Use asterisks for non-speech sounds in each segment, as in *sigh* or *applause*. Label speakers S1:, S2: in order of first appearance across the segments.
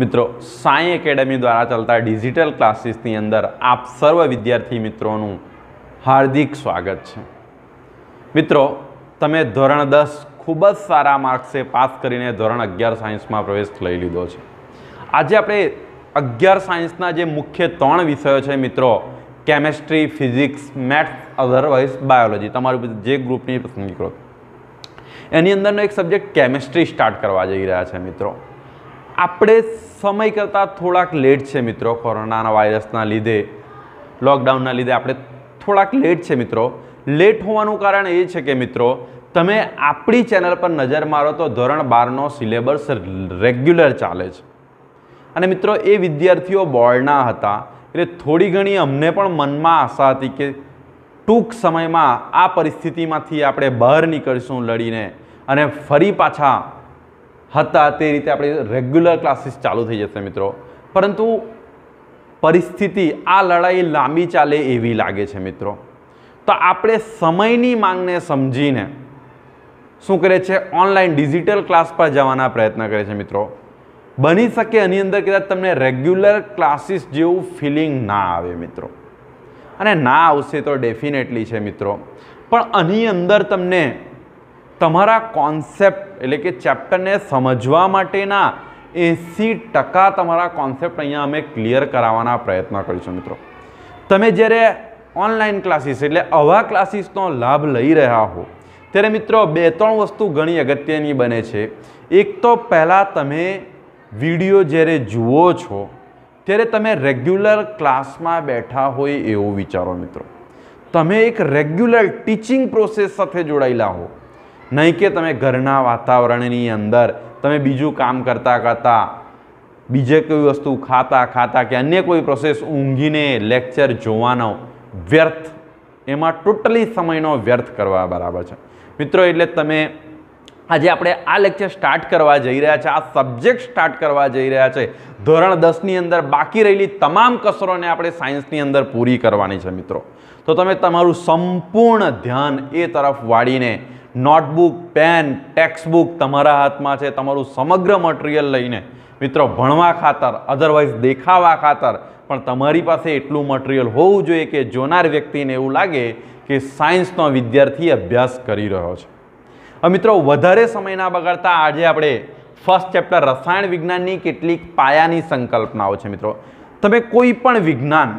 S1: મિત્રો સાંઈ એકેડમી દ્વારા ચાલતા ડિજિટલ ક્લાસીસની અંદર આપ સર્વ વિદ્યાર્થી મિત્રોનું હાર્દિક સ્વાગત છે. મિત્રો, તમે ધોરણ દસ ખૂબ જ સારા માર્ક્સે પાસ કરીને ધોરણ અગિયાર સાયન્સમાં પ્રવેશ લઈ લીધો છે. આજે આપણે અગિયાર સાયન્સના જે મુખ્ય ત્રણ વિષયો છે મિત્રો chemistry physics maths otherwise biology તમારું જે ગ્રુપની પસંદગી કરો. એની અંદરનો એક સબ્જેક્ટ કેમેસ્ટ્રી સ્ટાર્ટ કરવા જઈ રહ્યા છે મિત્રો. આપણે સમય કરતાં થોડાક લેટ છે મિત્રો કોરોનાના વાયરસના લીધે. લોકડાઉનના લીધે આપણે થોડાક લેટ છે મિત્રો. લેટ હોવાનું કારણ એ છે કે મિત્રો, તમે આપણી ચેનલ પર નજર મારો તો ધોરણ બારનો સિલેબસ રેગ્યુલર ચાલે છે. અને મિત્રો, એ વિદ્યાર્થીઓ બોર્ડના હતા, એટલે થોડી ઘણી અમને પણ મનમાં આશા હતી કે ટૂંક સમયમાં આ પરિસ્થિતિમાંથી આપણે બહાર નીકળીશું લડીને અને ફરી પાછા હતા તે રીતે આપણે રેગ્યુલર ક્લાસીસ ચાલુ થઈ જશે મિત્રો. પરંતુ પરિસ્થિતિ આ લડાઈ લાંબી ચાલે એવી લાગે છે મિત્રો. તો આપણે સમયની માંગને સમજીને શું કરે છે? ઓનલાઈન ડિજિટલ ક્લાસ પર જવાના પ્રયત્ન કરે છે મિત્રો. બની શકે એની અંદર કદાચ તમને રેગ્યુલર ક્લાસીસ જેવું ફિલિંગ ના આવે મિત્રો. અને ના આવશે તો ડેફિનેટલી છે મિત્રો. પણ આની અંદર તમને તમારા કોન્સેપ્ટ એટલે કે ચેપ્ટરને સમજવા માટેના એંસી ટકા તમારા કોન્સેપ્ટ અહીંયા અમે ક્લિયર કરાવવાના પ્રયત્ન કરીશું મિત્રો. તમે જ્યારે ઓનલાઈન ક્લાસીસ એટલે આવા ક્લાસીસનો લાભ લઈ રહ્યા હો, ત્યારે મિત્રો બે ત્રણ વસ્તુ ઘણી અગત્યની બને છે. એક તો પહેલાં તમે વીડિયો જ્યારે જુઓ છો, ત્યારે તમે રેગ્યુલર ક્લાસમાં બેઠા હોય એવું વિચારો મિત્રો. તમે એક રેગ્યુલર ટીચિંગ પ્રોસેસ સાથે જોડાયેલા હો. નહીં કે તમે ઘરના વાતાવરણની અંદર તમે બીજું કામ કરતાં કરતાં બીજે કોઈ વસ્તુ ખાતા ખાતા કે અન્ય કોઈ પ્રોસેસ ઊંઘીને લેક્ચર જોવાનો વ્યર્થ, એમાં ટોટલી સમયનો વ્યર્થ કરવા બરાબર છે. મિત્રો, એટલે તમે આજે આપણે આ લેક્ચર સ્ટાર્ટ કરવા જઈ રહ્યા છે, આ સબ્જેક્ટ સ્ટાર્ટ કરવા જઈ રહ્યા છે. ધોરણ દસની અંદર બાકી રહેલી તમામ કસરોને આપણે સાયન્સની અંદર પૂરી કરવાની છે મિત્રો. તો તમે તમારું સંપૂર્ણ ધ્યાન એ તરફ વાળીને નોટબુક, પેન ટેક્સ્ટબુક તમારા હાથમાં છે. તમારું સમગ્ર મટીરિયલ લઈને મિત્રો ભણવા ખાતર અધરવાઇઝ દેખાવા ખાતર, પણ તમારી પાસે એટલું મટીરિયલ હોવું જોઈએ કે જોનાર વ્યક્તિને એવું લાગે કે સાયન્સનો વિદ્યાર્થી અભ્યાસ કરી રહ્યો છે. હવે મિત્રો, વધારે સમય ના બગાડતા આજે આપણે ફર્સ્ટ ચેપ્ટર રસાયણ વિજ્ઞાનની કેટલીક પાયાની સંકલ્પનાઓ છે મિત્રો. તમે કોઈ પણ વિજ્ઞાન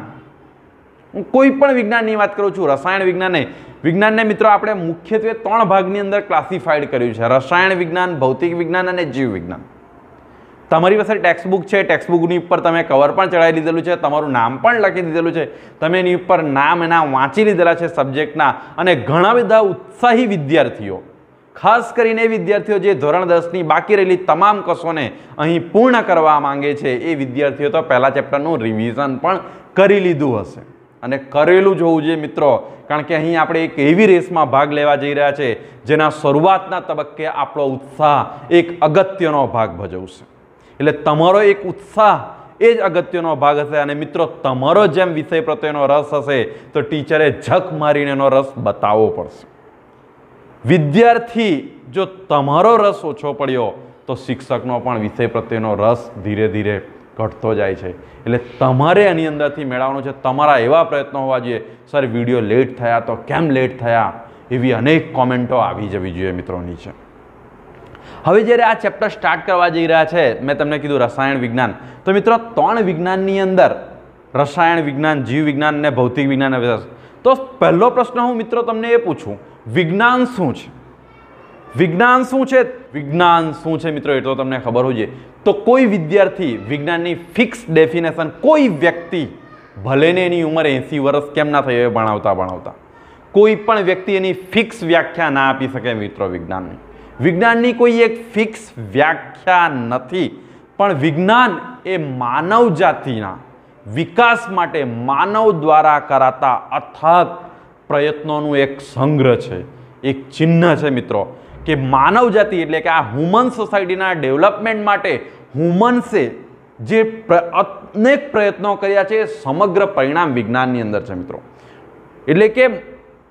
S1: કોઈ પણ વિજ્ઞાનની વાત કરું છું, રસાયણ વિજ્ઞાન નહીં વિજ્ઞાનને મિત્રો આપણે મુખ્યત્વે ત્રણ ભાગની અંદર ક્લાસિફાઈડ કર્યું છે. રસાયણ વિજ્ઞાન, ભૌતિક વિજ્ઞાન અને જીવ વિજ્ઞાન. તમારી પાસે ટેક્સ્ટબુક છે. ટેક્સ્ટબુકની ઉપર તમે કવર પણ ચડાવી લીધેલું છે. તમારું નામ પણ લખી દીધેલું છે. તમે એની ઉપર નામ એના વાંચી લીધેલા છે સબ્જેક્ટના અને ઘણા બધા ઉત્સાહી વિદ્યાર્થીઓ, ખાસ કરીને વિદ્યાર્થીઓ જે ધોરણ દસની બાકી રહેલી તમામ કસોને અહીં પૂર્ણ કરવા માંગે છે, એ વિદ્યાર્થીઓ તો પહેલા ચેપ્ટરનું રિવિઝન પણ કરી લીધું હશે. અને કરેલું જ હોવું જોઈએ મિત્રો. કારણ કે અહીં આપણે એક એવી રેસમાં ભાગ લેવા જઈ રહ્યા છે, જેના શરૂઆતના તબક્કે આપણો ઉત્સાહ એક અગત્યનો ભાગ ભજવશે. એટલે તમારો એક ઉત્સાહ એ જ અગત્યનો ભાગ હશે અને મિત્રો, તમારો જેમ વિષય પ્રત્યેનો રસ હશે, તો ટીચરે ઝક મારીને એનો રસ બતાવવો પડશે. વિદ્યાર્થી જો તમારો રસ ઓછો પડ્યો, તો શિક્ષકનો પણ વિષય પ્રત્યેનો રસ ધીરે ધીરે ઘટતો જાય છે. એટલે તમારે એની અંદરથી મેળવવાનું છે. તમારા એવા પ્રયત્નો હોવા જોઈએ. સર, વીડિયો લેટ થયા તો કેમ લેટ થયા? એવી અનેક કોમેન્ટો આવી જવી જોઈએ મિત્રોની છે હવે જ્યારે આ ચેપ્ટર સ્ટાર્ટ કરવા જઈ રહ્યા છે, મેં તમને કીધું રસાયણ વિજ્ઞાન. તો મિત્રો, ત્રણ વિજ્ઞાનની અંદર રસાયણ વિજ્ઞાન, જીવ વિજ્ઞાન અને ભૌતિક વિજ્ઞાન તો પહેલો પ્રશ્ન હું મિત્રો તમને એ પૂછું. વિજ્ઞાન શું છે? વિજ્ઞાન શું છે? વિજ્ઞાન શું છે મિત્રો એટલો તમને ખબર હોય તો કોઈ વિદ્યાર્થી વિજ્ઞાનની ફિક્સ ડેફિનેશન કોઈ વ્યક્તિ ભલેને એની ઉંમર એંસી વર્ષ કેમ ના થઈ હોય ભણાવતા ભણાવતા. કોઈ પણ વ્યક્તિ એની ફિક્સ વ્યાખ્યા ના આપી શકે મિત્રો વિજ્ઞાનની. વિજ્ઞાનની કોઈ એક ફિક્સ વ્યાખ્યા નથી, પણ વિજ્ઞાન એ માનવ જાતિના વિકાસ માટે માનવ દ્વારા કરાતા અથાગ પ્રયત્નોનું એક સંગ્રહ છે, એક ચિહ્ન છે મિત્રો. કે માનવ જાતિ એટલે કે આ હ્યુમન સોસાયટીના ડેવલપમેન્ટ માટે હ્યુમન્સે જે અનેક પ્રયત્નો કર્યા છે, સમગ્ર પરિણામ વિજ્ઞાનની અંદર છે મિત્રો. એટલે કે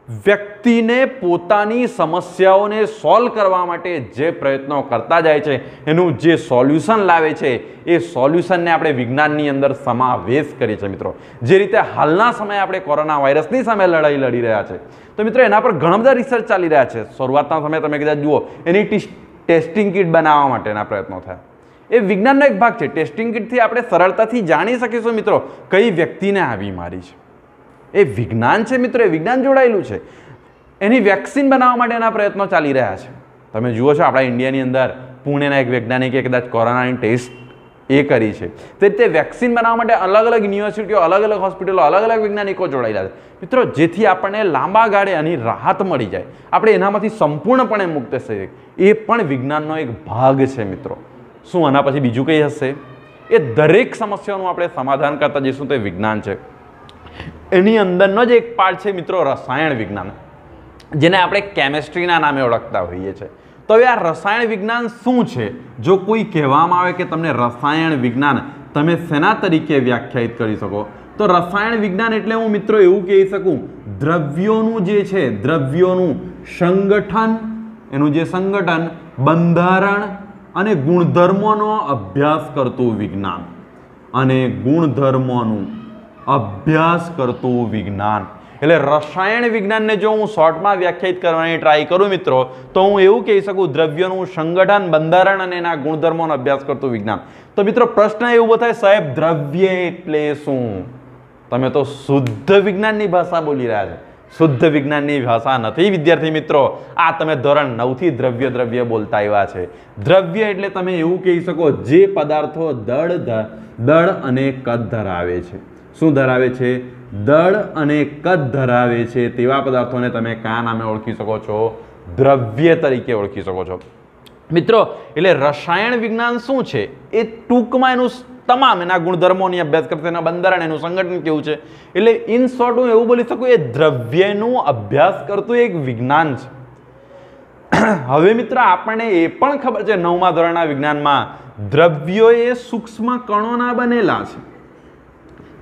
S1: વ્યક્તિને પોતાની સમસ્યાઓને સોલ્વ કરવા માટે જે પ્રયત્નો કરતા જાય છે, એનું જે સોલ્યુશન લાવે છે, એ સોલ્યુશનને આપણે વિજ્ઞાનની અંદર સમાવેશ કરીએ છીએ મિત્રો. જે રીતે હાલના સમયે આપણે કોરોના વાયરસની સામે લડાઈ લડી રહ્યા છે. તો મિત્રો, એના પર ઘણા બધા રિસર્ચ ચાલી રહ્યા છે. શરૂઆતના સમયે તમે કદાચ જુઓ, એની ટેસ્ટિંગ કિટ બનાવવા માટેના પ્રયત્નો થયા. એ વિજ્ઞાનનો એક ભાગ છે. ટેસ્ટિંગ કિટથી આપણે સરળતાથી જાણી શકીશું મિત્રો, કઈ વ્યક્તિને આ બીમારી છે. એ વિજ્ઞાન છે મિત્રો, એ વિજ્ઞાન જોડાયેલું છે. એની વેક્સિન બનાવવા માટેના પ્રયત્નો ચાલી રહ્યા છે. તમે જુઓ છો આપણા ઇન્ડિયાની અંદર પુણેના એક વૈજ્ઞાનિકે કદાચ કોરોનાની ટેસ્ટ એ કરી છે. તે રીતે વેક્સિન બનાવવા માટે અલગ અલગ યુનિવર્સિટીઓ, અલગ અલગ હોસ્પિટલો, અલગ અલગ વૈજ્ઞાનિકો જોડાયેલા છે. મિત્રો, જેથી આપણને લાંબા ગાળે આની રાહત મળી જાય. આપણે એનામાંથી સંપૂર્ણપણે મુક્ત થઈએ એ પણ વિજ્ઞાનનો એક ભાગ છે મિત્રો. શું આના પછી બીજું કંઈ હશે? એ દરેક સમસ્યાઓનું આપણે સમાધાન કરતા જઈશું તે વિજ્ઞાન છે. એની અંદરનો જ એક પાર્ટ છે મિત્રો રસાયણ વિજ્ઞાન, જેને આપણે કેમેસ્ટ્રીના નામે ઓળખતા હોઈએ છીએ. તો હવે આ રસાયણ વિજ્ઞાન શું છે? જો કોઈ કહેવામાં આવે કે તમને રસાયણ વિજ્ઞાન તમે શેના તરીકે વ્યાખ્યાયિત કરી શકો? તો રસાયણ વિજ્ઞાન એટલે હું મિત્રો એવું કહી શકું, દ્રવ્યોનું જે છે, દ્રવ્યોનું સંગઠન, એનું જે સંગઠન બંધારણ અને ગુણધર્મોનો અભ્યાસ કરતું વિજ્ઞાન. અને ગુણધર્મોનું અભ્યાસ કરતું વિજ્ઞાન. એટલે રસાયણ વિજ્ઞાનને જો હું શોર્ટમાં વ્યાખ્યાયિત કરવાની ટ્રાય કરું મિત્રો, તો હું એવું કહી શકું, દ્રવ્યનું સંગઠન, બંધારણ અને એના ગુણધર્મોનો અભ્યાસ કરતું વિજ્ઞાન. તો મિત્રો પ્રશ્ન એ ઊભો થાય, સાહેબ, દ્રવ્ય એટલે શું? તમે તો શુદ્ધ વિજ્ઞાનની ભાષા બોલી રહ્યા છો. શુદ્ધ વિજ્ઞાનની ભાષા નથી, વિદ્યાર્થી મિત્રો. આ તમે ધોરણ નવથી દ્રવ્ય દ્રવ્ય બોલતા આવ્યા છે. દ્રવ્ય એટલે તમે એવું કહી શકો, જે પદાર્થો દળ દળ અને કદ ધરાવે છે. શું ધરાવે છે? દળ અને કદ ધરાવે છે. તેવા પદાર્થોને તમે કયા નામે ઓળખી શકો છો? દ્રવ્ય તરીકે ઓળખી શકો છો. મિત્રો, એટલે રસાયણ વિજ્ઞાન શું છે? એ ટૂંકમાં એનું તમામ એના ગુણધર્મોની અભ્યાસ કરશે એના બંધારણ, એનું સંગઠન કેવું છે? એટલે ઇન શોર્ટ હું એવું બોલી શકું, એ દ્રવ્યનું અભ્યાસ કરતું એક વિજ્ઞાન છે. *clears throat* હવે મિત્ર, આપણને એ પણ ખબર છે નવમા ધોરણના વિજ્ઞાનમાં દ્રવ્યો એ સૂક્ષ્મ કણોના બનેલા છે.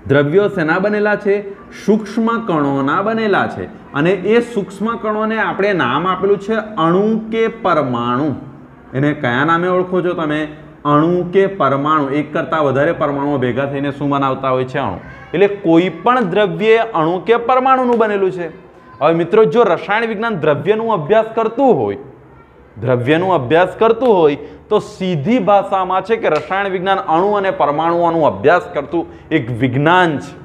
S1: દ્રવ્યો શેના બનેલા છે? સૂક્ષ્મ કણોના બનેલા છે. અને એ સૂક્ષ્મ કણોને આપણે નામ આપેલું છે અણુ કે પરમાણુ. એને કયા નામે ઓળખો છો તમે? અણુ કે પરમાણુ. એક કરતાં વધારે પરમાણુઓ ભેગા થઈને શું બનાવતા હોય છે અણુ? એટલે કોઈ પણ દ્રવ્ય અણુ કે પરમાણુનું બનેલું છે. હવે મિત્રો, જો રસાયણ વિજ્ઞાન દ્રવ્યનું અભ્યાસ કરતું હોય દ્રવ્યનું અભ્યાસ કરતું હોય તો સીધી ભાષામાં છે કે રસાયણ વિજ્ઞાન અણુ અને પરમાણુઓનું અભ્યાસ કરતું એક વિજ્ઞાન છે.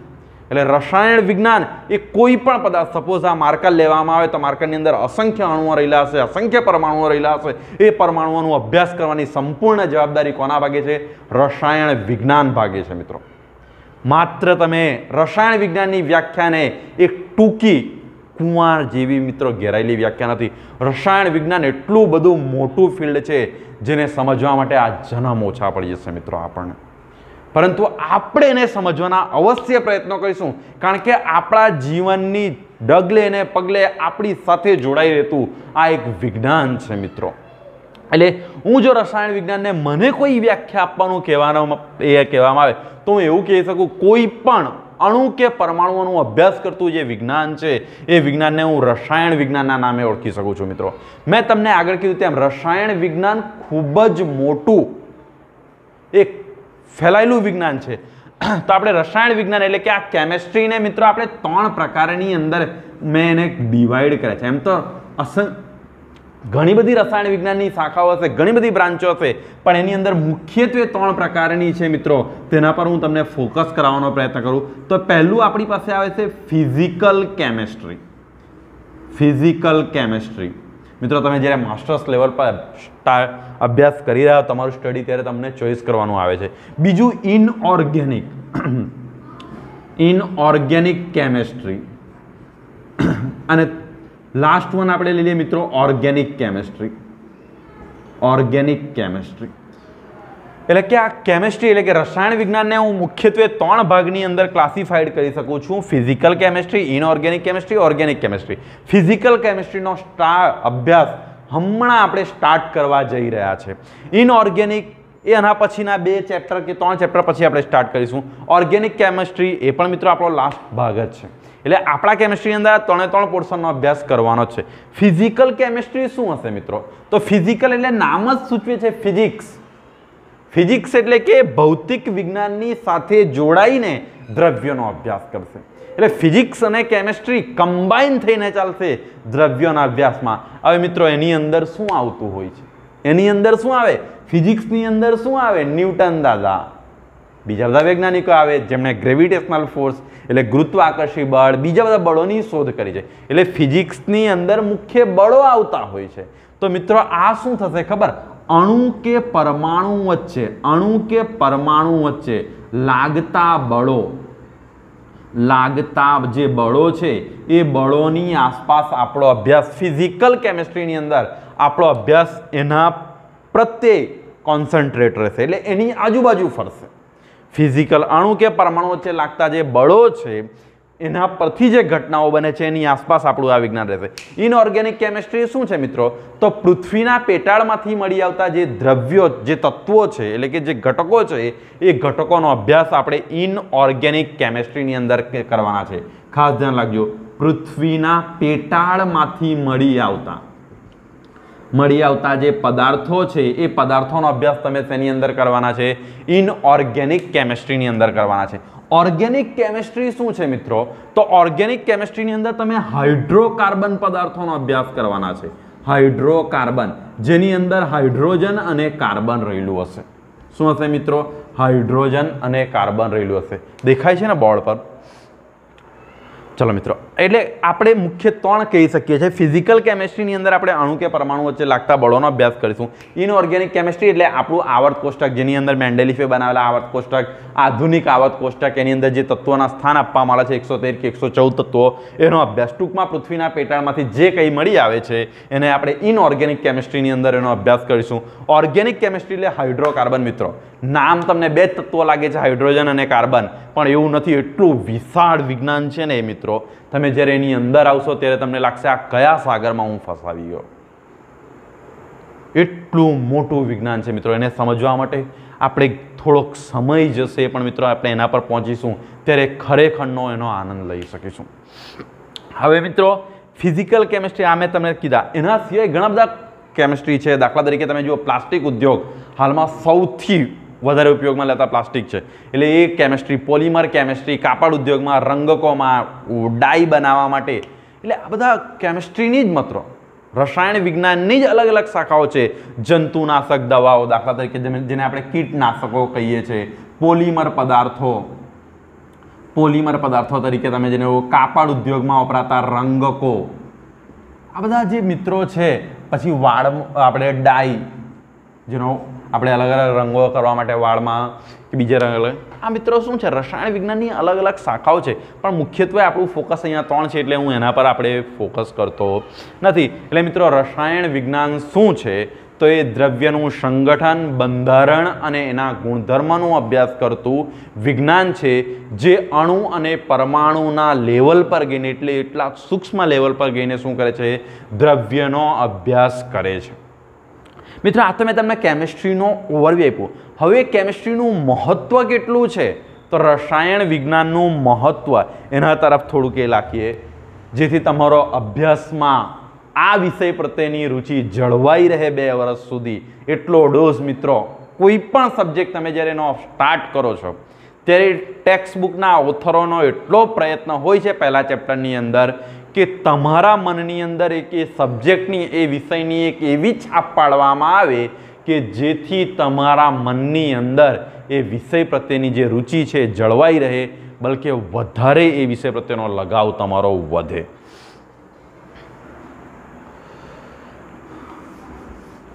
S1: એટલે રસાયણ વિજ્ઞાન એ કોઈ પણ પદાર્થ સપોઝ આ માર્કર લેવામાં આવે તો માર્કરની અંદર અસંખ્ય અણુઓ રહેલા હશે, અસંખ્ય પરમાણુઓ રહેલા હશે. એ પરમાણુઓનો અભ્યાસ કરવાની સંપૂર્ણ જવાબદારી કોના ભાગે છે? રસાયણ વિજ્ઞાન ભાગે છે મિત્રો. માત્ર તમે રસાયણ વિજ્ઞાનની વ્યાખ્યાને એક ટૂંકી કુંવાર જેવી મિત્રો ઘેરાયેલી વ્યાખ્યા નથી. રસાયણ વિજ્ઞાન એટલું બધું મોટું ફિલ્ડ છે જેને સમજવા માટે આ જન્મ ઓછા પડી જશે મિત્રો આપણને. પરંતુ આપણે એને સમજવાના અવશ્ય પ્રયત્નો કરીશું. કારણ કે આપણા જીવનની ડગલે ને પગલે આપણી સાથે જોડાઈ રહેતું આ એક વિજ્ઞાન છે મિત્રો. એટલે હું જો રસાયણ વિજ્ઞાનને મને કોઈ વ્યાખ્યા આપવાનું કહેવાનો એ કહેવામાં આવે તો હું એવું કહી શકું, કોઈ પણ અણુ કે પરમાણુઓનો અભ્યાસ કરતું જે વિજ્ઞાન છે, એ વિજ્ઞાનને હું રસાયણ વિજ્ઞાનના નામે ઓળખી શકું છું, મિત્રો. મેં તમને આગળ કીધું તેમ, રસાયણ વિજ્ઞાન ખૂબ જ મોટું એક ફેલાયેલું વિજ્ઞાન છે. તો આપણે રસાયણ વિજ્ઞાન એટલે કે આ કેમેસ્ટ્રીને મિત્રો, આપણે ત્રણ પ્રકારની અંદર મેં એને ડિવાઈડ કર્યા છે. એમ તો અસંગ ઘણી બધી રસાયણ વિજ્ઞાનની શાખાઓ હશે, ઘણી બધી બ્રાન્ચો હશે, પણ એની અંદર મુખ્યત્વે ત્રણ પ્રકારની છે મિત્રો. તેના પર હું તમને ફોકસ કરાવવાનો પ્રયત્ન કરું. તો પહેલું આપણી પાસે આવે છે ફિઝિકલ કેમેસ્ટ્રી. Physical chemistry. મિત્રો, તમે જ્યારે માસ્ટર્સ લેવલ પર અભ્યાસ કરી રહ્યા તમારું સ્ટડી ત્યારે તમને ચોઈસ કરવાનું આવે છે. બીજું ઇનઓર્ગેનિક. Inorganic chemistry. અને લાસ્ટ વન આપણે લઈ લઈએ મિત્રો ઓર્ગેનિક કેમેસ્ટ્રી ઓર્ગેનિક કેમેસ્ટ્રી એટલે કે આ કેમેસ્ટ્રી એટલે કે રસાયણ વિજ્ઞાનને હું મુખ્યત્વે ત્રણ ભાગની અંદર ક્લાસિફાઈડ કરી શકું છું. Physical chemistry inorganic chemistry organic chemistry physical કેમેસ્ટ્રીનો સ્ટા, અભ્યાસ હમણાં આપણે સ્ટાર્ટ કરવા જઈ રહ્યા છે. ઇનઓર્ગેનિક એ આના પછીના બે ચેપ્ટર કે ત્રણ ચેપ્ટર પછી આપણે સ્ટાર્ટ કરીશું. ઓર્ગેનિક કેમેસ્ટ્રી એ પણ મિત્રો આપણો લાસ્ટ ભાગ જ છે. એટલે આપણા કેમેસ્ટ્રી અંદર ત્રણે ત્રણ પોર્શનનો અભ્યાસ કરવાનો છે. ફિઝિકલ કેમિસ્ટ્રી શું હશે મિત્રો? તો ફિઝિકલ એટલે નામ જ સૂચવે છે ફિઝિક્સ ફિઝિક્સ એટલે કે ભૌતિક વિજ્ઞાનની સાથે જોડાઈને દ્રવ્યોનો અભ્યાસ કરશે. એટલે ફિઝિક્સ અને કેમિસ્ટ્રી કમ્બાઈન થઈને ચાલશે દ્રવ્યોના અભ્યાસમાં. હવે મિત્રો, એની અંદર શું આવતું હોય છે? એની અંદર શું આવે? ફિઝિક્સની અંદર શું આવે? ન્યૂટન દાદા. બીજા બધા વૈજ્ઞાનિકો આવે જેમણે ગ્રેવિટેશનલ ફોર્સ એટલે ગુરુત્વાકર્ષી બળ, બીજા બધા બળોની શોધ કરી છે. એટલે ફિઝિક્સની અંદર મુખ્ય બળો આવતા હોય છે. તો મિત્રો, આ શું થશે ખબર? અણુ કે પરમાણુ વચ્ચે, અણુ કે પરમાણુ વચ્ચે લાગતા બળો, લાગતા જે બળો છે, એ બળોની આસપાસ આપણો અભ્યાસ, ફિઝિકલ કેમિસ્ટ્રીની અંદર આપણો અભ્યાસ એના પ્રત્યે કોન્સન્ટ્રેટ રહેશે. એટલે એની આજુબાજુ ફરશે. ફિઝિકલ અણુ કે પરમાણુ વચ્ચે લાગતા જે બળો છે, એના પરથી જે ઘટનાઓ બને છે, એની આસપાસ આપણું આ વિજ્ઞાન રહેશે. ઇનઓર્ગેનિક કેમિસ્ટ્રી શું છે મિત્રો? તો પૃથ્વીના પેટાળમાંથી મળી આવતા જે દ્રવ્યો, જે તત્વો છે, એટલે કે જે ઘટકો છે, એ ઘટકોનો અભ્યાસ આપણે ઇનઓર્ગેનિક કેમિસ્ટ્રીની અંદર કરવાના છે. ખાસ ધ્યાન રાખજો. પૃથ્વીના પેટાળમાંથી મળી આવતા મળી આવતા જે પદાર્થો છે, એ પદાર્થોનો અભ્યાસ તમે તેની અંદર કરવાના છે? ઇનઓર્ગેનિક કેમેસ્ટ્રીની અંદર કરવાના છે. ઓર્ગેનિક કેમેસ્ટ્રી શું છે મિત્રો? તો ઓર્ગેનિક કેમેસ્ટ્રીની અંદર તમે હાઇડ્રોકાર્બન પદાર્થોનો અભ્યાસ કરવાના છે. હાઇડ્રોકાર્બન જેની અંદર હાઇડ્રોજન અને કાર્બન રહેલું હશે. શું હશે મિત્રો? હાઇડ્રોજન અને કાર્બન રહેલું હશે. દેખાય છે ને બોર્ડ પર? ચલો મિત્રો એટલે આપણે મુખ્ય ત્રણ કહી શકીએ છીએ. ફિઝિકલ કેમેસ્ટ્રીની અંદર આપણે અણુ કે પરમાણુ વચ્ચે લાગતા બળોનો અભ્યાસ કરીશું. ઇનઓર્ગેનિક કેમેસ્ટ્રી એટલે આપણું આવર્ત કોષ્ટક, જેની અંદર મેન્ડેલિફે બનાવેલા આવર્ત કોષ્ટક, આધુનિક આવર્ત કોષ્ટક, એની અંદર જે તત્વોના સ્થાન આપવામાં આવે છે, એકસો તેર કે એકસો ચૌદ તત્વો, એનો અભ્યાસ ટૂંકમાં પૃથ્વીના પેટાળમાંથી જે કંઈ મળી આવે છે, એને આપણે ઇનઓર્ગેનિક કેમેસ્ટ્રીની અંદર એનો અભ્યાસ કરીશું. ઓર્ગેનિક કેમેસ્ટ્રી એટલે હાઇડ્રોકાર્બન મિત્રો. નામ તમને બે તત્વો લાગે છે હાઇડ્રોજન અને કાર્બન પણ એવું નથી, એટલું વિશાળ વિજ્ઞાન છે ને એ મિત્રો. તમે જ્યારે એની અંદર આવશો ત્યારે તમને લાગશે આ કયા સાગરમાં હું ફસાવી ગયો. એટલું મોટું વિજ્ઞાન છે મિત્રો એને સમજવા માટે આપણે થોડોક સમય જશે પણ મિત્રો આપણે એના પર પહોંચીશું ત્યારે ખરેખરનો એનો આનંદ લઈ શકીશું. હવે મિત્રો ફિઝિકલ કેમિસ્ટ્રી આ મેં તમને કીધા. એના સિવાય ઘણા બધા કેમિસ્ટ્રી છે. દાખલા તરીકે તમે જુઓ, પ્લાસ્ટિક ઉદ્યોગ હાલમાં સૌથી વધારે ઉપયોગમાં લેતા પ્લાસ્ટિક છે. એટલે એ કેમેસ્ટ્રી પોલિમર કેમેસ્ટ્રી કાપડ ઉદ્યોગમાં, રંગકોમાં, ડાઈ બનાવવા માટે. એટલે આ બધા કેમેસ્ટ્રીની જ મિત્રો. રસાયણ વિજ્ઞાનની જ અલગ અલગ શાખાઓ છે. જંતુનાશક દવાઓ, દાખલા તરીકે જેને આપણે કીટનાશકો કહીએ છીએ પોલિમર પદાર્થો. પોલિમર પદાર્થો તરીકે તમે જેને કાપડ ઉદ્યોગમાં વપરાતા રંગકો. આ બધા જે મિત્રો છે, પછી વાળ, આપણે ડાઈ, જેનો આપણે અલગ અલગ રંગો કરવા માટે વાળમાં કે બીજા રંગ અલગ. આ મિત્રો શું છે? રસાયણ વિજ્ઞાનની અલગ અલગ શાખાઓ છે. પણ મુખ્યત્વે આપણું ફોકસ અહીંયા ત્રણ છે એટલે હું એના પર આપણે ફોકસ કરતો નથી. એટલે મિત્રો, રસાયણ વિજ્ઞાન શું છે? તો એ દ્રવ્યનું સંગઠન, બંધારણ અને એના ગુણધર્મનો અભ્યાસ કરતું વિજ્ઞાન છે, જે અણુ અને પરમાણુના લેવલ પર ગઈને એટલે એટલા સૂક્ષ્મ લેવલ પર ગઈને શું કરે છે? દ્રવ્યનો અભ્યાસ કરે છે. મિત્રો, આ તો મેં તમને કેમિસ્ટ્રીનો ઓવરવ્યુ આપ્યો. હવે કેમિસ્ટ્રીનું મહત્ત્વ કેટલું છે? તો રસાયણ વિજ્ઞાનનું મહત્ત્વ એના તરફ થોડુંક એ લાખીએ. જેથી તમારો અભ્યાસમાં આ વિષય પ્રત્યેની રુચિ જળવાઈ રહે બે વર્ષ સુધી. એટલો ડોઝ મિત્રો, કોઈ પણ સબ્જેક્ટ તમે જ્યારે એનો સ્ટાર્ટ કરો છો, ત્યારે ટેક્સ્ટ બુકના ઓથરોનો એટલો પ્રયત્ન હોય છે પહેલા ચેપ્ટરની અંદર કે તમારા મનની અંદર એક એ સબ્જેક્ટની, એ વિષયની એક એવી છાપ પાડવામાં આવે કે જેથી તમારા મનની અંદર એ વિષય પ્રત્યેની જે રુચિ છે જળવાઈ રહે, બલકે વધારે એ વિષય પ્રત્યેનો લગાવ તમારો વધે.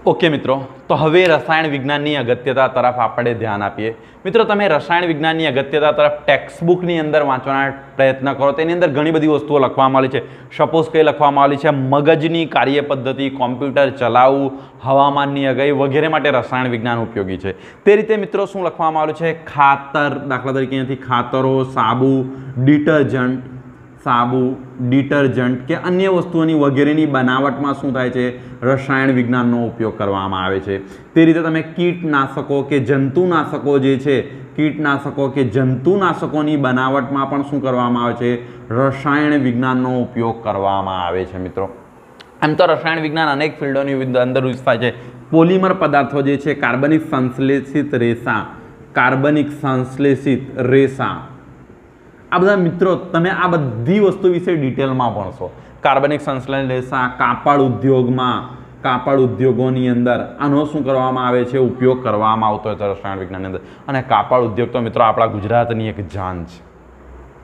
S1: ઓકે મિત્રો, તો હવે રસાયણ વિજ્ઞાનની અગત્યતા તરફ આપણે ધ્યાન આપીએ. મિત્રો, તમે રસાયણ વિજ્ઞાનની અગત્યતા તરફ ટેક્સ્ટબુકની અંદર વાંચવાના પ્રયત્ન કરો. તેની અંદર ઘણી બધી વસ્તુઓ લખવામાં આવી છે. સપોઝ કંઈ લખવામાં આવી છે, મગજની કાર્ય પદ્ધતિ કોમ્પ્યુટર ચલાવવું, હવામાનની અગાઈ વગેરે માટે રસાયણ વિજ્ઞાન ઉપયોગી છે. તે રીતે મિત્રો, શું લખવામાં આવ્યું છે? ખાતર, દાખલા તરીકે અહીંયાથી ખાતરો, સાબુ, ડિટર્જન્ટ સાબુ, ડિટર્જન્ટ કે અન્ય વસ્તુઓની વગેરેની બનાવટમાં શું થાય છે? રસાયણ વિજ્ઞાનનો ઉપયોગ કરવામાં આવે છે. તે રીતે તમે કીટનાશકો કે જંતુનાશકો જે છે, કીટનાશકો કે જંતુનાશકોની બનાવટમાં પણ શું કરવામાં આવે છે? રસાયણ વિજ્ઞાનનો ઉપયોગ કરવામાં આવે છે, મિત્રો. આમ તો રસાયણ વિજ્ઞાન અનેક ફિલ્ડોની અંદર યુઝ થાય છે. પોલિમર પદાર્થો જે છે, કાર્બનિક સંશ્લેષિત રેસા, કાર્બનિક સંશ્લેષિત રેસા આ બધા મિત્રો, તમે આ બધી વસ્તુ વિશે ડિટેલમાં ભણશો. કાર્બનિક સંશ્લેષણ રેસા કાપડ ઉદ્યોગમાં, કાપડ ઉદ્યોગોની અંદર, આનો શું કરવામાં આવે છે, ઉપયોગ કરવામાં આવતો હોય રસાયણ વિજ્ઞાનની અંદર. અને કાપડ ઉદ્યોગ તો મિત્રો આપણા ગુજરાતની એક જાન છે.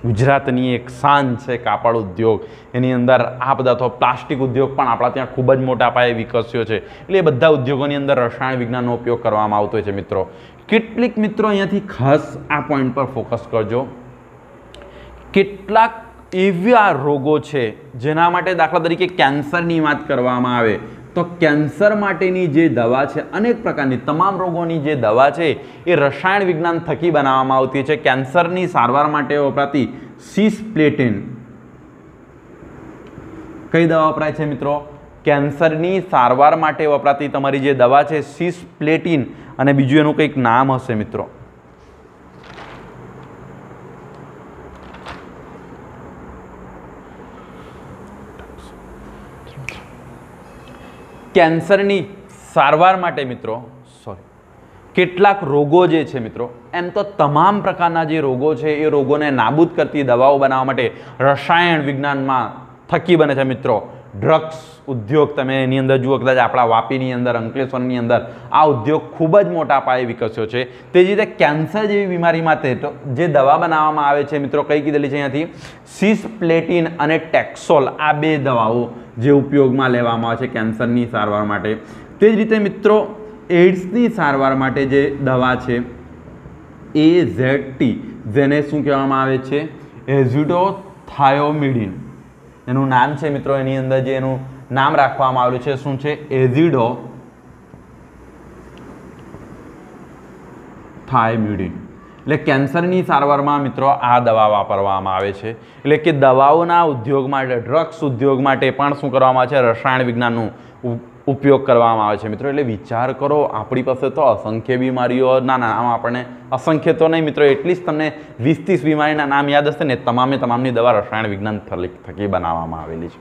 S1: ગુજરાતની એક શાન છે કાપડ ઉદ્યોગ. એની અંદર આ બધા તો પ્લાસ્ટિક ઉદ્યોગ પણ આપણા ત્યાં ખૂબ જ મોટા પાયે વિકસ્યો છે. એટલે એ બધા ઉદ્યોગોની અંદર રસાયણ વિજ્ઞાનનો ઉપયોગ કરવામાં આવતો હોય છે મિત્રો. કેટલીક મિત્રો અહીંયાથી ખાસ આ પોઈન્ટ પર ફોકસ કરજો. કેટલાક એવા રોગો છે જેના માટે દાખલા તરીકે કેન્સરની વાત કરવામાં આવે તો કેન્સર માટેની જે દવા છે, અનેક પ્રકારની તમામ રોગોની જે દવા છે, એ રસાયણ વિજ્ઞાન થકી બનાવવામાં આવતી છે. કેન્સરની સારવાર માટે વપરાતી સિસપ્લેટિન કઈ દવા વપરાય છે મિત્રો? કેન્સરની સારવાર માટે વપરાતી તમારી જે દવા છે સીસ્પ્લેટિન અને બીજું એનું કંઈક નામ હશે મિત્રો. કેન્સરની સારવાર માટે મિત્રો સોરી કેટલાક રોગો જે છે મિત્રો, એમ તો તમામ પ્રકારના જે રોગો છે, એ રોગોને નાબૂદ કરતી દવાઓ બનાવવા માટે રસાયણ વિજ્ઞાનમાં થકી બને છે મિત્રો. ડ્રગ્સ ઉદ્યોગ તમે એની અંદર જુઓ, કદાચ આપણા વાપીની અંદર, અંકલેશ્વરની અંદર, આ ઉદ્યોગ ખૂબ જ મોટા પાયે વિકસ્યો છે. તે જ રીતે કેન્સર જેવી બીમારી માટે તો, જે દવા બનાવવામાં આવે છે મિત્રો, કઈ કીધેલી છે અહીંયાથી? સિસપ્લેટિન અને ટેક્સોલ આ બે દવાઓ જે ઉપયોગમાં લેવામાં આવે છે કેન્સરની સારવાર માટે. તે જ રીતે મિત્રો એડ્સની સારવાર માટે જે દવા છે એ ઝેડ ટી જેને શું કહેવામાં આવે છે? એઝિડોથાયોમિડિન. એનું નામ છે મિત્રો, એની અંદર જે એનું નામ રાખવામાં આવેલું છે, શું છે? એઝિડો થાઇમ્યુડિન એટલે કેન્સરની સારવારમાં મિત્રો આ દવા વાપરવામાં આવે છે. એટલે કે દવાઓના ઉદ્યોગ માટે, ડ્રગ્સ ઉદ્યોગ માટે પણ શું કરવામાં આવે છે? રસાયણ વિજ્ઞાનનું ઉપયોગ કરવામાં આવે છે મિત્રો. એટલે વિચાર કરો, આપણી પાસે તો અસંખ્ય બીમારીઓના નામ આપણને અસંખ્ય તો નહીં મિત્રો એટલી જ તમને વીસ ત્રીસ બીમારીના નામ યાદ હશે ને તમામે તમામની દવા રસાયણ વિજ્ઞાન થકી બનાવવામાં આવેલી છે.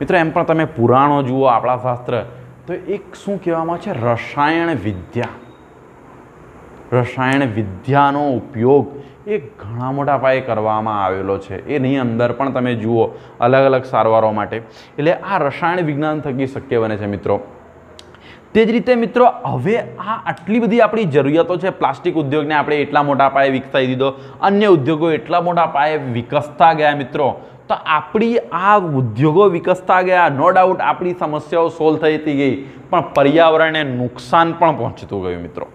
S1: મિત્રો, એમ પણ તમે પુરાણો જુઓ, આપણા શાસ્ત્ર, તો એક શું કહેવામાં છે? રસાયણ વિદ્યા. રસાયણ વિદ્યાનો ઉપયોગ એ ઘણા મોટા પાયે કરવામાં આવેલો છે. એની અંદર પણ તમે જુઓ અલગ અલગ સારવારો માટે. એટલે આ રસાયણ વિજ્ઞાન થકી શક્ય બને છે મિત્રો. તે જ રીતે મિત્રો, હવે આ આટલી બધી આપણી જરૂરિયાતો છે. પ્લાસ્ટિક ઉદ્યોગને આપણે એટલા મોટા પાયે વિકસાવી દીધો, અન્ય ઉદ્યોગો એટલા મોટા પાયે વિકસતા ગયા મિત્રો, તો આપણી આ ઉદ્યોગો વિકસતા ગયા નો ડાઉટ આપણી સમસ્યાઓ સોલ્વ થઈ ગઈ, પણ પર્યાવરણને નુકસાન પણ પહોંચતું ગયું મિત્રો.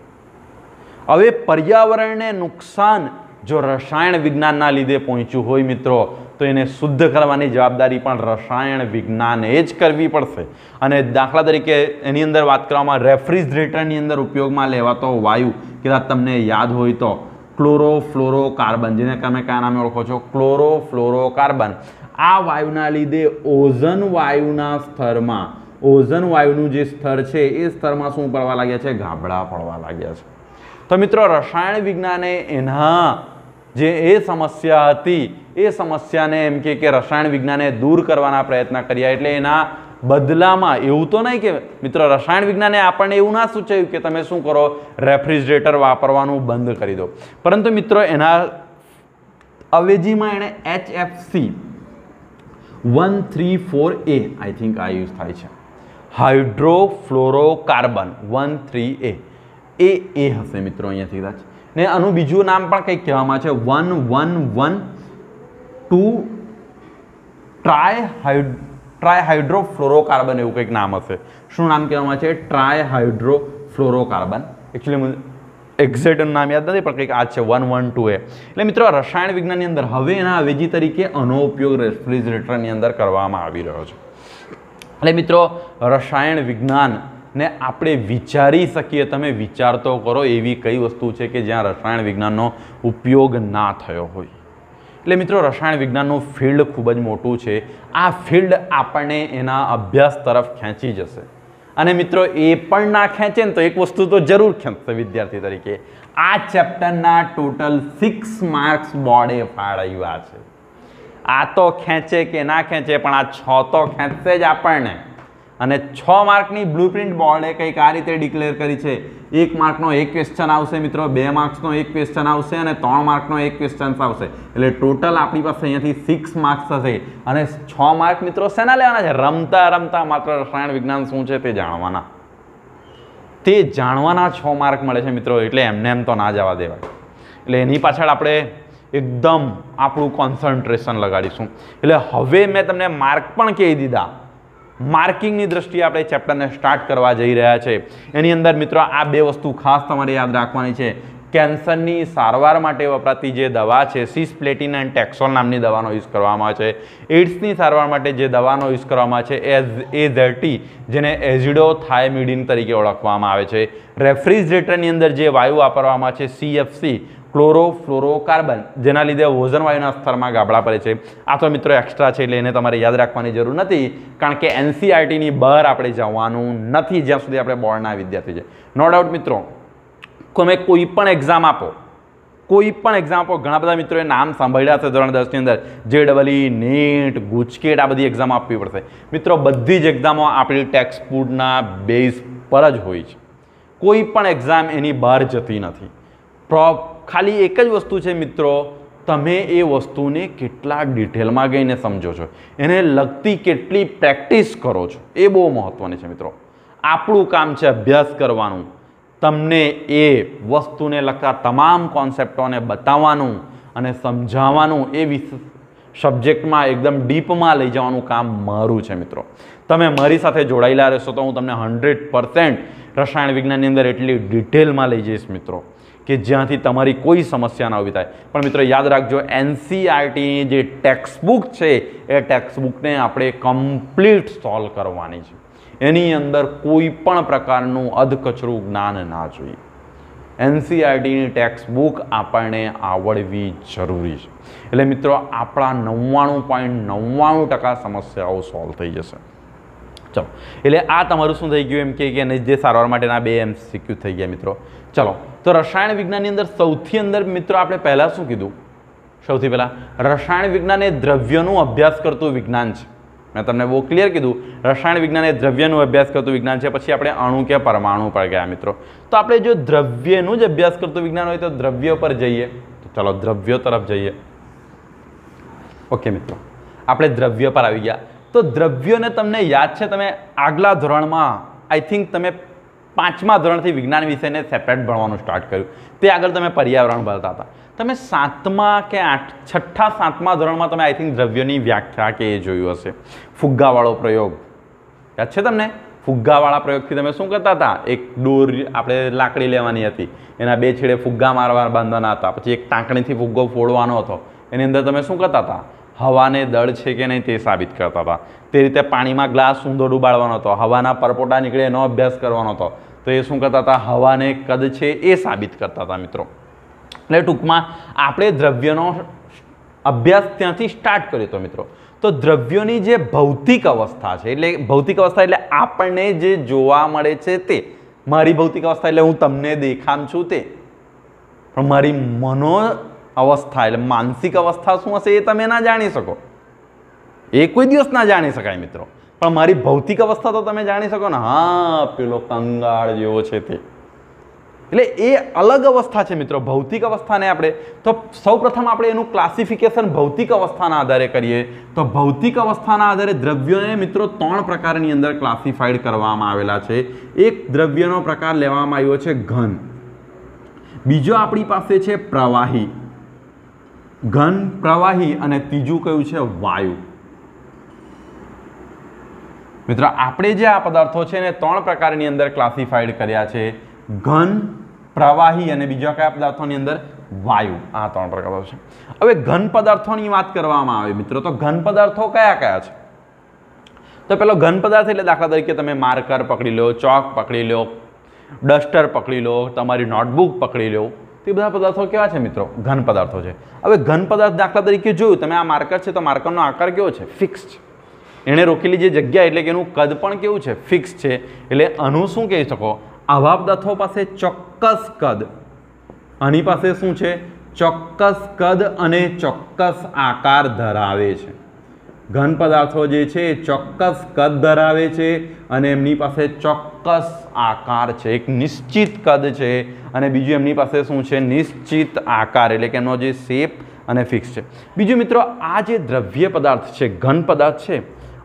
S1: હવે પર્યાવરણને નુકસાન જો રસાયણ વિજ્ઞાનના લીધે પહોંચ્યું હોય મિત્રો, તો એને શુદ્ધ કરવાની જવાબદારી પણ રસાયણ વિજ્ઞાને જ કરવી પડશે. અને દાખલા તરીકે એની અંદર વાત કરવામાં રેફ્રિજરેટરની અંદર ઉપયોગમાં લેવાતો વાયુ, કદાચ તમને યાદ હોય તો, ક્લોરોફ્લોરોકાર્બન, જેને તમે કયા નામે ઓળખો છો? ક્લોરોફ્લોરોકાર્બન. આ વાયુના લીધે ઓઝન વાયુના સ્તરમાં, ઓઝન વાયુનું જે સ્તર છે, એ સ્તરમાં શું પડવા લાગ્યા છે? ગાબડા પડવા લાગ્યા છે. તો મિત્રો, રસાયણ વિજ્ઞાને એના જે એ સમસ્યા હતી, એ સમસ્યાને એમ કે કે રસાયણ વિજ્ઞાને દૂર કરવાના પ્રયત્ન કર્યા એટલે એના બદલામાં એવું તો નહીં કે, મિત્રો, રસાયણ વિજ્ઞાને આપણને એવું ના સૂચવ્યું કે તમે શું કરો, રેફ્રિજરેટર વાપરવાનું બંધ કરી દો. પરંતુ મિત્રો, એના અવેજીમાં એણે H F C one three four A I think આ યુઝ થાય છે. હાઇડ્રોફ્લોરોકાર્બન, વન થ્રી એ. એ એ હશે મિત્રો અહીંયાથી કદાચ. ને આનું બીજું નામ પણ કંઈક કહેવામાં છે. વન વન વન, ટુ ટ્રાય હાઇડ ટ્રાય હાઇડ્રોફ્લોરોકાર્બન એવું કંઈક નામ હશે. શું નામ કહેવામાં છે? ટ્રાય હાઇડ્રોફ્લોરોકાર્બન એકચ્યુઅલી એક્ઝેક્ટનું નામ યાદ નથી, પણ કંઈક આ છે. One one, two A. એટલે મિત્રો રસાયણ વિજ્ઞાનની અંદર હવે એના અવેજી તરીકે આનો ઉપયોગ રેફ્રિજરેટરની અંદર કરવામાં આવી રહ્યો છે. એટલે મિત્રો રસાયણ વિજ્ઞાન ને આપણે વિચારી શકીએ, તમે વિચારતો કરો, એવી કઈ વસ્તુ છે કે જ્યાં રસાયણ વિજ્ઞાનનો ઉપયોગ ના થયો હોય? એટલે મિત્રો, રસાયણ વિજ્ઞાનનું ફિલ્ડ ખૂબ જ મોટું છે. આ ફિલ્ડ આપણને એના અભ્યાસ તરફ ખેંચી જશે. અને મિત્રો, એ પણ ના ખેંચે ને તો એક વસ્તુ તો જરૂર ખેંચશે વિદ્યાર્થી તરીકે. આ ચેપ્ટરના ટોટલ સિક્સ માર્ક્સ બોર્ડે ફાળવ્યા છે. આ તો ખેંચે કે ના ખેંચે, પણ આ છ તો ખેંચશે જ આપણને. અને છ માર્કની બ્લુપ્રિન્ટ બોર્ડે કંઈક આ રીતે ડિક્લેર કરી છે. એક માર્કનો એક ક્વેશ્ચન આવશે મિત્રો, બે માર્ક્સનો એક ક્વેશ્ચન આવશે અને ત્રણ માર્કનો એક ક્વેશ્ચન આવશે. એટલે ટોટલ આપણી પાસે અહીંયાથી સિક્સ માર્ક્સ થશે અને છ માર્ક મિત્રો શેના લેવાના છે? રમતા રમતા માત્ર રસાયણ વિજ્ઞાન શું છે તે જાણવાના. તે જાણવાના છ માર્ક મળે છે મિત્રો, એટલે એમને એમ તો ના જવા દેવાય. એટલે એની પાછળ આપણે એકદમ આપણું કોન્સન્ટ્રેશન લગાડીશું. એટલે હવે મેં તમને માર્ક પણ કહી દીધા. માર્કિંગની દ્રષ્ટિએ આપણે ચેપ્ટરને સ્ટાર્ટ કરવા જઈ રહ્યા છે. એની અંદર મિત્રો આ બે વસ્તુ ખાસ તમારે યાદ રાખવાની છે. કેન્સરની સારવાર માટે વપરાતી જે દવા છે સિસપ્લેટિન એન્ડ ટેક્સોલ નામની દવાનો યુઝ કરવામાં આવે છે. એડ્સની સારવાર માટે જે દવાનો યુઝ કરવામાં આવે છે એ એઝર્ટી જેને એઝિડો થાયમિડિન તરીકે ઓળખવામાં આવે છે. રેફ્રિજરેટરની અંદર જે વાયુ વાપરવામાં છે, સીએફસી ક્લોરોફ્લોરોકાર્બન જેના લીધે ઓઝનવાયુના સ્તરમાં ગાબડા પડે છે. આ તો મિત્રો એક્સ્ટ્રા છે એટલે એને તમારે યાદ રાખવાની જરૂર નથી, કારણ કે એનસીઆરટીની બહાર આપણે જવાનું નથી, જ્યાં સુધી આપણે બોર્ડના વિદ્યાર્થી છે. નો ડાઉટ મિત્રો, તમે કોઈ પણ એક્ઝામ આપો, કોઈ પણ એક્ઝામ આપો, ઘણા બધા મિત્રોએ નામ સાંભળ્યા છે ધોરણ દસની અંદર. જે ડબલઈ નીટ, ગુજકેટ, આ બધી એક્ઝામ આપવી પડશે. મિત્રો, બધી જ એક્ઝામો આપણી ટેક્સ્ટ બુકના બેઝ પર જ હોય છે. કોઈ પણ એક્ઝામ એની બહાર જતી નથી. પ્રો ખાલી એક જ વસ્તુ છે મિત્રો, તમે એ વસ્તુને કેટલા ડિટેલમાં ગઈને સમજો છો. એને લગતી કેટલી પ્રેક્ટિસ કરો છો. એ બહુ મહત્ત્વની છે મિત્રો. આપણું કામ છે અભ્યાસ કરવાનું. તમને એ વસ્તુને લગતા તમામ કોન્સેપ્ટોને બતાવવાનું અને સમજાવવાનું એ સબ્જેક્ટમાં એકદમ ડીપમાં લઈ જવાનું કામ મારું છે મિત્રો. તમે મારી સાથે જોડાયેલા રહેશો તો હું તમને હંડ્રેડ પર્સેન્ટ રસાયણ વિજ્ઞાનની અંદર એટલી ડિટેલમાં લઈ જઈશ મિત્રો. કે જ્યાંથી તમારી કોઈ સમસ્યા ના ઊભી થાય. પણ મિત્રો, યાદ રાખજો એનસીઆરટીની જે ટેક્સ્ટબુક છે, એ ટેક્સ્ટબુકને આપણે કમ્પ્લીટ સોલ્વ કરવાની છે. એની અંદર કોઈ પણ પ્રકારનું અધકચરું જ્ઞાન ના જોઈએ. એનસીઆરટીની ટેક્સ્ટ બુક આપણને આવડવી જરૂરી છે. એટલે મિત્રો, આપણા નવ્વાણું પોઈન્ટ નવ્વાણું ટકા સમસ્યાઓ સોલ્વ થઈ જશે. ચલો. એટલે આ તમારું શું થઈ ગયું એમ કે જે સારવાર માટેના બે એમસીક્યુ થઈ ગયા મિત્રો. ચલો, તો રસાયણ વિજ્ઞાનની અંદર સૌથી અંદર મિત્રો આપણે પહેલાં શું કીધું? સૌથી પહેલાં, રસાયણ વિજ્ઞાન એ દ્રવ્યનું અભ્યાસ કરતું વિજ્ઞાન છે. મેં તમને બહુ ક્લિયર કીધું, રસાયણ વિજ્ઞાન એ દ્રવ્યનું અભ્યાસ કરતું વિજ્ઞાન છે, પછી આપણે અણુ કે પરમાણુ પર ગયા મિત્રો. તો આપણે જો દ્રવ્યનું જ અભ્યાસ કરતું વિજ્ઞાન હોય તો દ્રવ્ય પર જઈએ. તો ચલો, દ્રવ્યો તરફ જઈએ. ઓકે મિત્રો, આપણે દ્રવ્ય પર આવી ગયા. તો દ્રવ્યોને તમને યાદ છે, તમે આગલા ધોરણમાં આઈ થિંક તમે પાંચમા ધોરણથી વિજ્ઞાન વિષયને સેપરેટ ભણવાનું સ્ટાર્ટ કર્યું. તે આગળ તમે પર્યાવરણ ભણતા હતા. તમે સાતમા કે આઠ, છઠ્ઠા, સાતમા ધોરણમાં તમે આઈ થિંક દ્રવ્યોની વ્યાખ્યા કે એ જોયું હશે. ફુગ્ગાવાળો પ્રયોગ. યાદ છે તમને? ફુગ્ગાવાળા પ્રયોગથી તમે શું કરતા હતા? એક દોર આપણે લાકડી લેવાની હતી. એના બે છેડે ફુગ્ગા મારવા બાંધવાના હતા. પછી એક ટાંકણીથી ફુગ્ગો ફોડવાનો હતો. એની અંદર તમે શું કરતા હતા? હવાને દળ છે કે નહીં તે સાબિત કરતા હતા. તે રીતે પાણીમાં ગ્લાસ ઊંધો ડૂબાડવાનો હતો. હવાના પરપોટા નીકળે એનો અભ્યાસ કરવાનો હતો. તો એ શું કરતા હતા? હવાને કદ છે એ સાબિત કરતા હતા મિત્રો. એટલે ટૂંકમાં આપણે દ્રવ્યનો અભ્યાસ ત્યાંથી સ્ટાર્ટ કર્યો હતો મિત્રો. તો દ્રવ્યોની જે ભૌતિક અવસ્થા છે, એટલે ભૌતિક અવસ્થા એટલે આપણને જે જોવા મળે છે તે. મારી ભૌતિક અવસ્થા એટલે હું તમને દેખામ છું તે. પણ મારી મનો અવસ્થા એટલે માનસિક અવસ્થા શું હશે એ તમે ના જાણી શકો. એ કોઈ દિવસ ના જાણી શકાય મિત્રો. પણ મારી ભૌતિક અવસ્થા તો તમે જાણી શકો ને. હા, પેલો કંગાળ જેવો છે તે. એટલે એ અલગ અવસ્થા છે મિત્રો. ભૌતિક અવસ્થાને આપણે તો સૌપ્રથમ આપણે એનું ક્લાસિફિકેશન ભૌતિક અવસ્થાના આધારે કરીએ. તો ભૌતિક અવસ્થાના આધારે દ્રવ્યોને મિત્રો ત્રણ પ્રકારની અંદર ક્લાસિફાઈડ કરવામાં આવેલા છે. એક દ્રવ્યનો પ્રકાર લેવામાં આવ્યો છે ઘન. બીજો આપણી પાસે છે પ્રવાહી. ઘન પ્રવાહી અને ત્રીજું કયું છે? વાયુ. મિત્રો, આપણે જે આ પદાર્થો છે એને ત્રણ પ્રકારની અંદર ક્લાસિફાઈડ કર્યા છે. ઘન પ્રવાહી અને બીજા કયા પદાર્થોની અંદર? વાયુ. આ ત્રણ પ્રકારો છે. હવે ઘન પદાર્થોની વાત કરવામાં આવે, મિત્રો, તો ઘન પદાર્થો કયા કયા છે? તો પેલો ઘન પદાર્થ એટલે દાખલા તરીકે તમે માર્કર પકડી લો, ચોક પકડી લો, ડસ્ટર પકડી લો, તમારી નોટબુક પકડી લો તે બધા પદાર્થો કેવા છે મિત્રો? ઘન પદાર્થો છે. હવે ઘન પદાર્થ દાખલા તરીકે જોયું, તમે આ માર્કર છે તો માર્કરનો આકાર કેવો છે? ફિક્સ છે. એણે રોકેલી જે જગ્યા એટલે કે એનું કદ પણ કેવું છે? ફિક્સ છે. એટલે આનું શું કહી શકો? આવા પદાર્થો પાસે ચોક્કસ કદ. આની પાસે શું છે? ચોક્કસ કદ અને ચોક્કસ આકાર ધરાવે છે. ઘન પદાર્થો જે છે એ ચોક્કસ કદ ધરાવે છે અને એમની પાસે ચોક્કસ આકાર છે. એક નિશ્ચિત કદ છે અને બીજું એમની પાસે શું છે? નિશ્ચિત આકાર એટલે કે એમનો જે શેપ અને ફિક્સ છે. બીજું મિત્રો, આ જે દ્રવ્ય પદાર્થ છે, ઘન પદાર્થ છે,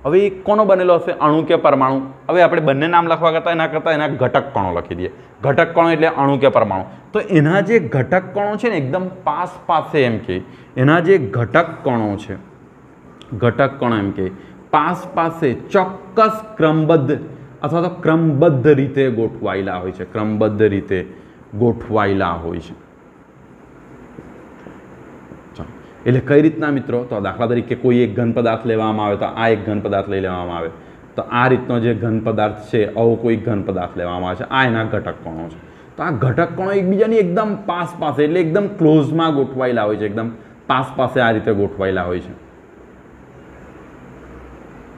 S1: હવે એ કોનો બનેલો હશે? અણુ કે પરમાણુ? હવે આપણે બંને નામ લખવા કરતાં એના કરતાં એના ઘટક કણો લખી દઈએ. ઘટક કણો એટલે અણુ કે પરમાણુ. તો એના જે ઘટક કણો છે ને, એકદમ પાસ પાસે એમ કે, એના જે ઘટક કણો છે ઘટક કણો એમ કે. પાસ પાસે ચોક્કસ ક્રમબદ્ધ અથવા તો ક્રમબદ્ધ રીતે ગોઠવાયેલા હોય છે. ક્રમબદ્ધ રીતે ગોઠવાયેલા હોય છે. એટલે કઈ રીતના મિત્રો? તો દાખલા તરીકે કોઈ એક ઘન પદાર્થ લેવામાં આવે તો આ એક ઘન પદાર્થ લઈ લેવામાં આવે. તો આ રીતનો જે ઘન પદાર્થ છે, આવો કોઈ ઘન પદાર્થ લેવામાં આવે છે. આ એના ઘટક કણો છે. તો આ ઘટક કણો એકબીજાની એકદમ પાસ પાસે એટલે એકદમ ક્લોઝમાં ગોઠવાયેલા હોય છે. એકદમ પાસ પાસે આ રીતે ગોઠવાયેલા હોય છે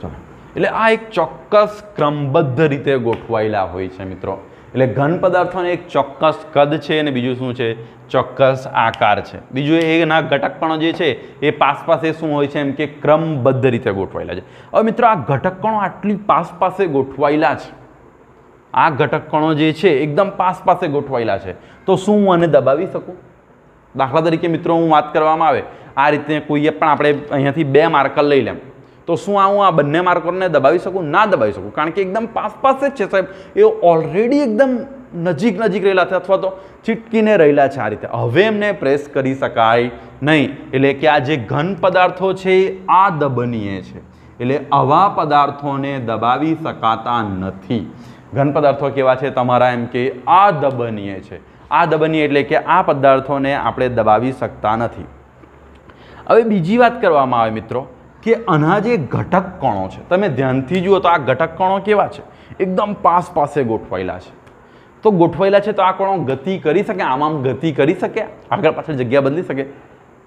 S1: ચાલો એટલે આ એક ચોક્કસ ક્રમબદ્ધ રીતે ગોઠવાયેલા હોય છે મિત્રો. એટલે ઘન પદાર્થોને એક ચોક્કસ કદ છે અને બીજું શું છે? ચોક્કસ આકાર છે. બીજું એના ઘટકપણો જે છે, એ પાસ પાસે શું હોય છે? એમ કે ક્રમબદ્ધ રીતે ગોઠવાયેલા છે. હવે મિત્રો, આ ઘટકકણો આટલી પાસ પાસે ગોઠવાયેલા છે. આ ઘટકકણો જે છે, એકદમ પાસ પાસે ગોઠવાયેલા છે. તો શું હું આને દબાવી શકું? દાખલા તરીકે મિત્રો, હું વાત કરવામાં આવે. આ રીતે કોઈએ પણ આપણે અહીંયાથી બે માર્કર લઈ લેમ. તો શું આ હું આ બંને માર્કરને દબાવી શકું? ના દબાવી શકું. કારણ કે એકદમ પાસ પાસે જ છે, સાહેબ. એ ઓલરેડી એકદમ નજીક નજીક રહેલા છે અથવા તો ચીટકીને રહેલા છે આ રીતે. હવે એમને પ્રેસ કરી શકાય નહીં. એટલે કે આ જે ઘન પદાર્થો છે આ દબનીય છે. એટલે આવા પદાર્થોને દબાવી શકાતા નથી. ઘન પદાર્થો કેવા છે? તમારા એમ કે આ દબનીય છે. આ દબનીય એટલે કે આ પદાર્થોને આપણે દબાવી શકતા નથી. હવે બીજી વાત કરવામાં આવે મિત્રો. કે આના જે ઘટક કણો છે. તમે ધ્યાનથી જુઓ તો આ ઘટક કણો કેવા છે? એકદમ પાસ પાસે ગોઠવાયેલા છે. તો ગોઠવાયેલા છે તો આ કણો ગતિ કરી શકે? આમ આમ ગતિ કરી શકે? આગળ પાછળ જગ્યા બદલી શકે?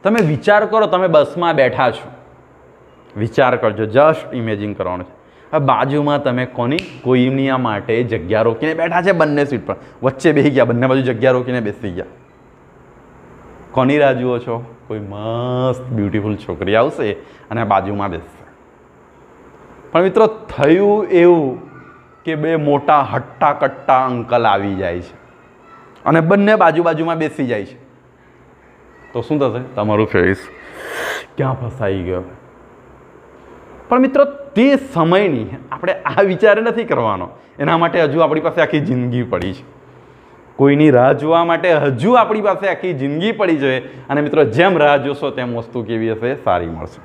S1: તમે વિચાર કરો, તમે બસમાં બેઠા છો. વિચાર કરજો જસ્ટ ઇમેજિંગ કરવાનું છે. હવે બાજુમાં તમે કોની? કોઈની માટે જગ્યા રોકીને બેઠા છે બંને સીટ પર. વચ્ચે બેસી ગયા, બંને બાજુ જગ્યા રોકીને બેસી ગયા. કોની રાહ જુઓ છો? કોઈ મસ્ત બ્યુટિફુલ છોકરી આવશે અને બાજુમાં બેસશે. પણ મિત્રો, થયું એવું કે બે મોટા હટ્ટા કટ્ટા અંકલ આવી જાય છે અને બંને બાજુ બાજુમાં બેસી જાય છે. તો શું થશે? તમારું ફેસ ક્યાં ફસાઈ ગયો? પણ મિત્રો, તે સમયની આપણે આ વિચાર નથી કરવાનો. એના માટે હજુ આપણી પાસે આખી જિંદગી પડી છે. કોઈની રાહ જોવા માટે હજુ આપણી પાસે આખી જિંદગી પડી જોઈએ અને મિત્રો, જેમ રાહ જોશો તેમ વસ્તુ કેવી હશે? સારી મળશે.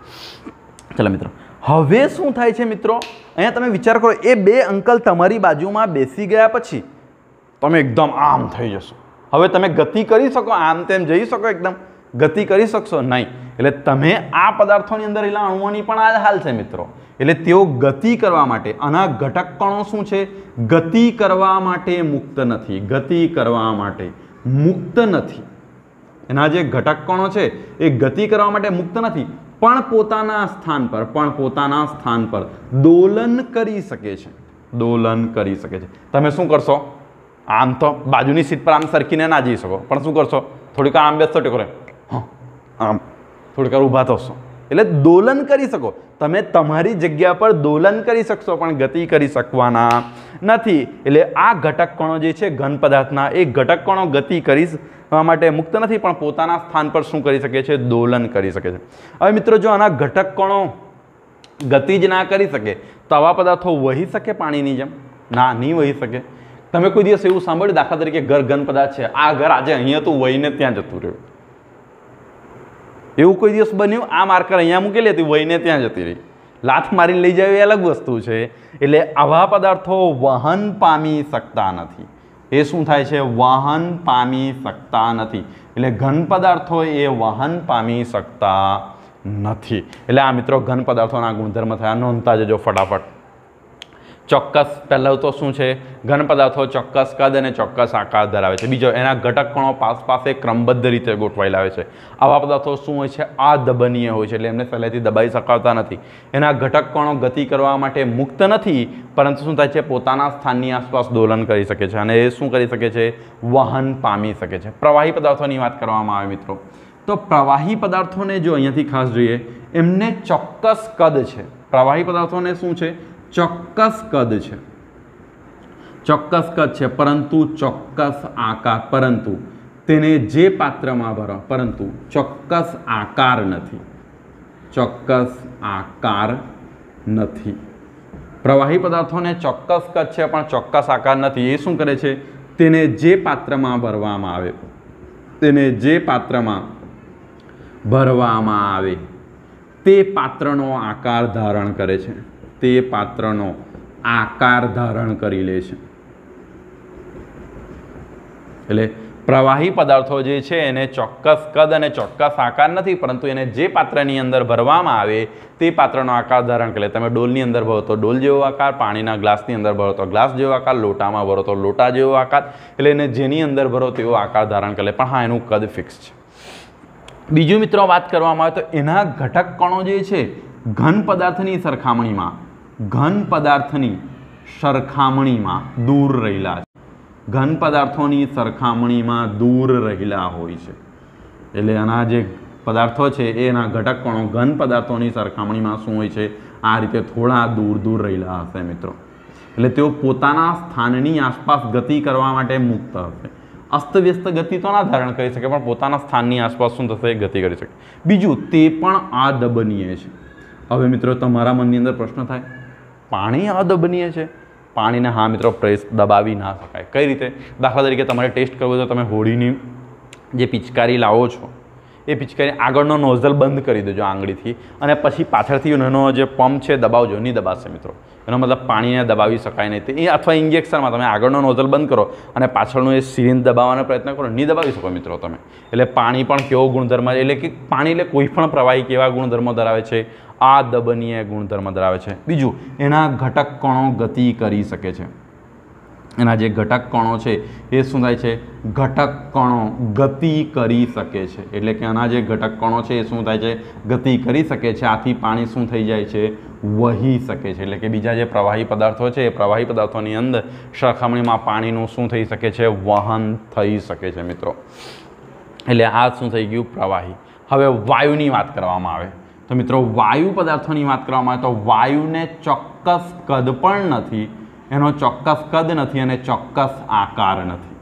S1: ચલો મિત્રો, હવે શું થાય છે મિત્રો? અહીંયા તમે વિચાર કરો, એ બે અંકલ તમારી બાજુમાં બેસી ગયા પછી તમે એકદમ આમ થઈ જશો. હવે તમે ગતિ કરી શકો, આમ તેમ જઈ શકો એકદમ. ગતિ કરી શકશો નહીં. એટલે તમે આ પદાર્થોની અંદર એલા અણુઓની પણ આ હાલ છે મિત્રો. એટલે તેઓ ગતિ કરવા માટે, આના ઘટક કણો શું છે? ગતિ કરવા માટે મુક્ત નથી, ગતિ કરવા માટે મુક્ત નથી. એના જે ઘટક કણો છે, એ ગતિ કરવા માટે મુક્ત નથી, પણ પોતાના સ્થાન પર, પણ પોતાના સ્થાન પર દોલન કરી શકે છે. દોલન કરી શકે છે. તમે શું કરશો? આમ તો બાજુની સીટ પર આમ સરખીને ના જઈ શકો, પણ શું કરશો? થોડીક આમ બેસતો ટેકો હા, આમ. થોડીક ઊભા થશો. એટલે દોલન કરી શકો. તમે તમારી જગ્યા પર દોલન કરી શકશો, પણ ગતિ કરી શકવાના નથી. એટલે આ ઘટક કણો જે છે, ઘન પદાર્થના, એ ઘટક કણો ગતિ કરી માટે મુક્ત નથી, પણ પોતાના સ્થાન પર શું કરી શકે છે? દોલન કરી શકે છે. હવે મિત્રો, જો આના ઘટક કણો ગતિ જ ના કરી શકે, તો આવા પદાર્થો વહી શકે પાણીની જેમ? ના, નહીં વહી શકે. તમે કોઈ દિવસ એવું સાંભળ્યું? દાખલા તરીકે ઘર ઘન પદાર્થ છે. આ ઘર આજે અહીંયા તું વહીને ત્યાં જતું રહ્યું. એવું કોઈ દિવસ બન્યું? આ માર્કર અહીંયા મૂકેલી હતી, વહીને ત્યાં જતી રહી. લાથ મારીને લઈ જાય એ અલગ વસ્તુ છે. એટલે આવા પદાર્થો વહન પામી શકતા નથી. એ શું થાય છે? વહન પામી શકતા નથી. એટલે ઘન પદાર્થો એ વહન પામી શકતા નથી. એટલે આ મિત્રો, ઘન પદાર્થોના ગુણધર્મ થયા. નોંધતા જજો ફટાફટ. ચોક્કસ, પહેલાં તો શું છે? ઘન પદાર્થો ચોક્કસ કદ અને ચોક્કસ આકાર ધરાવે છે. બીજો, એના ઘટક કણો પાસ પાસે ક્રમબદ્ધ રીતે ગોઠવાયેલા હોય છે. આવા પદાર્થો શું હોય છે? આ દબનીય હોય છે, એટલે એમને સહેલાઈથી દબાઈ શકાતા નથી. એના ઘટક કણો ગતિ કરવા માટે મુક્ત નથી, પરંતુ શું થાય છે? પોતાના સ્થાનની આસપાસ દોલન કરી શકે છે અને એ શું કરી શકે છે? વહન પામી શકે છે. પ્રવાહી પદાર્થોની વાત કરવામાં આવે મિત્રો. તો પ્રવાહી પદાર્થોને જો અહીંયાથી ખાસ જોઈએ, એમને ચોક્કસ કદ છે. પ્રવાહી પદાર્થોને શું છે? ચોક્કસ કદ છે. ચોક્કસ કદ છે, પરંતુ ચોક્કસ આકાર, પરંતુ તેને જે પાત્રમાં ભરો, પરંતુ ચોક્કસ આકાર નથી. ચોક્કસ આકાર નથી. પ્રવાહી પદાર્થોને ચોક્કસ કદ છે, પણ ચોક્કસ આકાર નથી. એ શું કરે છે? તેને જે પાત્રમાં ભરવામાં આવે, તેને જે પાત્રમાં ભરવામાં આવે, તે પાત્રનો આકાર ધારણ કરે છે. તે પાત્રનો આકાર ધારણ કરી લે છે. એટલે પ્રવાહી પદાર્થો જે છે એને ચોક્કસ કદ અને ચોક્કસ આકાર નથી, પરંતુ એને જે પાત્રની અંદર ભરવામાં આવે તે પાત્રનો આકાર ધારણ કરે તમે ડોલની અંદર ભરો તો ડોલ જેવો આકાર, પાણીના ગ્લાસની અંદર ભરો તો ગ્લાસ જેવો આકાર, લોટામાં ભરો તો લોટા જેવો આકાર, એટલે એને જેની અંદર ભરો તેવો આકાર ધારણ કરે પણ હા, એનું કદ ફિક્સ છે. બીજું મિત્રો વાત કરવામાં આવે તો એના ઘટક કણો જે છે, ઘન પદાર્થની સરખામણીમાં ઘન પદાર્થની સરખામણીમાં દૂર રહેલા છે. ઘન પદાર્થોની સરખામણીમાં દૂર રહેલા હોય છે. એટલે આના જે પદાર્થો છે એના ઘટકકણો ઘન પદાર્થોની સરખામણીમાં શું હોય છે, આ રીતે થોડા દૂર દૂર રહેલા હશે મિત્રો. એટલે તેઓ પોતાના સ્થાનની આસપાસ ગતિ કરવા માટે મુક્ત હશે. અસ્તવ્યસ્ત ગતિ તો ના ધારણ કરી શકે, પણ પોતાના સ્થાનની આસપાસ શું થશે ગતિ કરી શકે. બીજું, તે પણ આ દબનીય છે. હવે મિત્રો, તમારા મનની અંદર પ્રશ્ન થાય પાણી અદબનીય છે. પાણીને હા મિત્રો પ્રેસ દબાવી ના શકાય. કઈ રીતે? દાખલા તરીકે તમારે ટેસ્ટ કરવો તો તમે હોળીની જે પિચકારી લાવો છો એ પિચકારી આગળનો નોઝલ બંધ કરી દેજો આંગળીથી. અને પછી પાછળથી એનો જે પંપ છે દબાવજો નહીં દબાશે મિત્રો. એનો મતલબ પાણીને દબાવી શકાય નહીં. તે એ અથવા ઇન્જેક્શનમાં તમે આગળનો નોઝલ બંધ કરો અને પાછળનું એ સિરિંજ દબાવવાનો પ્રયત્ન કરો, નહીં દબાવી શકો મિત્રો તમે. એટલે પાણી પણ કેવો ગુણધર્મ એટલે કે પાણી એટલે કોઈ પણ પ્રવાહી કેવા ગુણધર્મો ધરાવે છે? આ દબનીય ગુણધર્મ ધરાવે છે. બીજું, એના ઘટક કણો ગતિ કરી શકે છે. એના જે ઘટક કણો છે, એ શું થાય છે? ઘટક કણો ગતિ કરી શકે છે. એટલે કે આના જે ઘટક કણો છે, એ શું થાય છે? ગતિ કરી શકે છે. આથી પાણી શું થઈ જાય છે? વહી શકે છે. એટલે કે બીજા જે પ્રવાહી પદાર્થો છે, એ પ્રવાહી પદાર્થોની અંદર સરખામણીમાં પાણીનું શું થઈ શકે છે? વહન થઈ શકે છે, મિત્રો. એટલે આ શું થઈ ગયું? પ્રવાહી. હવે વાયુની વાત કરવામાં આવે. તો મિત્રો, વાયુ પદાર્થોની વાત કરવામાં આવે તો વાયુને ચોક્કસ કદ પણ નથી. એનો ચોક્કસ કદ નથી અને ચોક્કસ આકાર નથી.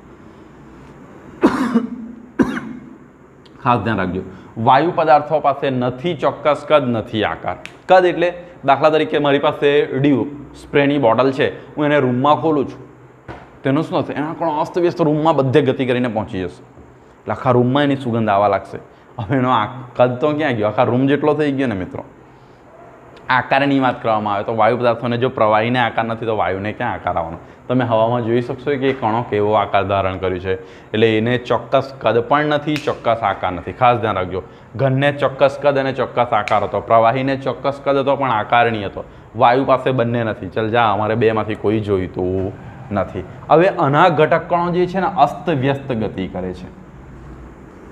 S1: ખાસ ધ્યાન રાખજો. વાયુ પદાર્થો પાસે નથી, ચોક્કસ કદ નથી આકાર. કદ એટલે દાખલા તરીકે મારી પાસે ડ્યુ સ્પ્રેની બોટલ છે. હું એને રૂમમાં ખોલું છું. તેનું શું થશે? એના કોણ અસ્તવ્યસ્ત રૂમમાં બધે ગતિ કરીને પહોંચી જશે. એટલે આખા રૂમમાં એની સુગંધ આવવા લાગશે. હવે એનો આ કદ તો ક્યાં ગયો? આખા રૂમ જેટલો થઈ ગયો ને મિત્રો. આકારની વાત કરવામાં આવે તો વાયુ પદાર્થોને જો પ્રવાહીને આકાર નથી, તો વાયુને ક્યાં આકાર આવવાનો? તમે હવામાં જોઈ શકશો કે કણો કેવો આકાર ધારણ કર્યું છે. એટલે એને ચોક્કસ કદ પણ નથી, ચોક્કસ આકાર નથી. ખાસ ધ્યાન રાખજો. ઘનને ચોક્કસ કદ અને ચોક્કસ આકાર હતો. પ્રવાહીને ચોક્કસ કદ હતો, પણ આકાર હતો. વાયુ પાસે બંને નથી. ચલ જા, અમારે બેમાંથી કોઈ જોઈતું નથી. હવે આના ઘટક કણો જે છે ને અસ્ત વ્યસ્ત ગતિ કરે છે.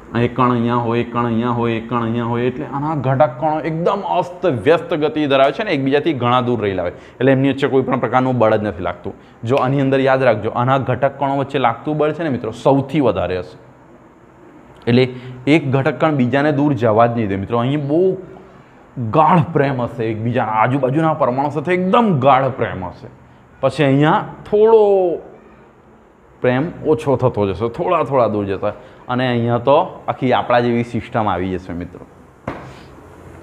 S1: એક કણ અહીંયા હોય એક કણ અહીંયા હોય, એક કણ અહીંયા હોય, એટલે આના ઘટક કણો એકદમ અસ્ત, વ્યસ્ત ગતિ ધરાવે છે ને એકબીજાથી ઘણા દૂર રહેલા હોય એટલે એમની વચ્ચે કોઈ પણ પ્રકારનું બળ જ નથી લાગતું. જો આની અંદર યાદ રાખજો, આના ઘટક કણો વચ્ચે લાગતું બળ છે ને મિત્રો, સૌથી વધારે હશે. એટલે એક ઘટક કણ બીજાને દૂર જવા જ નહીં દે. મિત્રો, અહીં બહુ ગાઢ પ્રેમ હશે એકબીજાના. આજુબાજુના પરમાણુ સાથે એકદમ ગાઢ પ્રેમ હશે. પછી અહીંયા થોડો પ્રેમ ઓછો થતો જશે, થોડા થોડા દૂર જશે અને અહીંયા તો આખી આપણા જેવી સિસ્ટમ આવી જશે મિત્રો.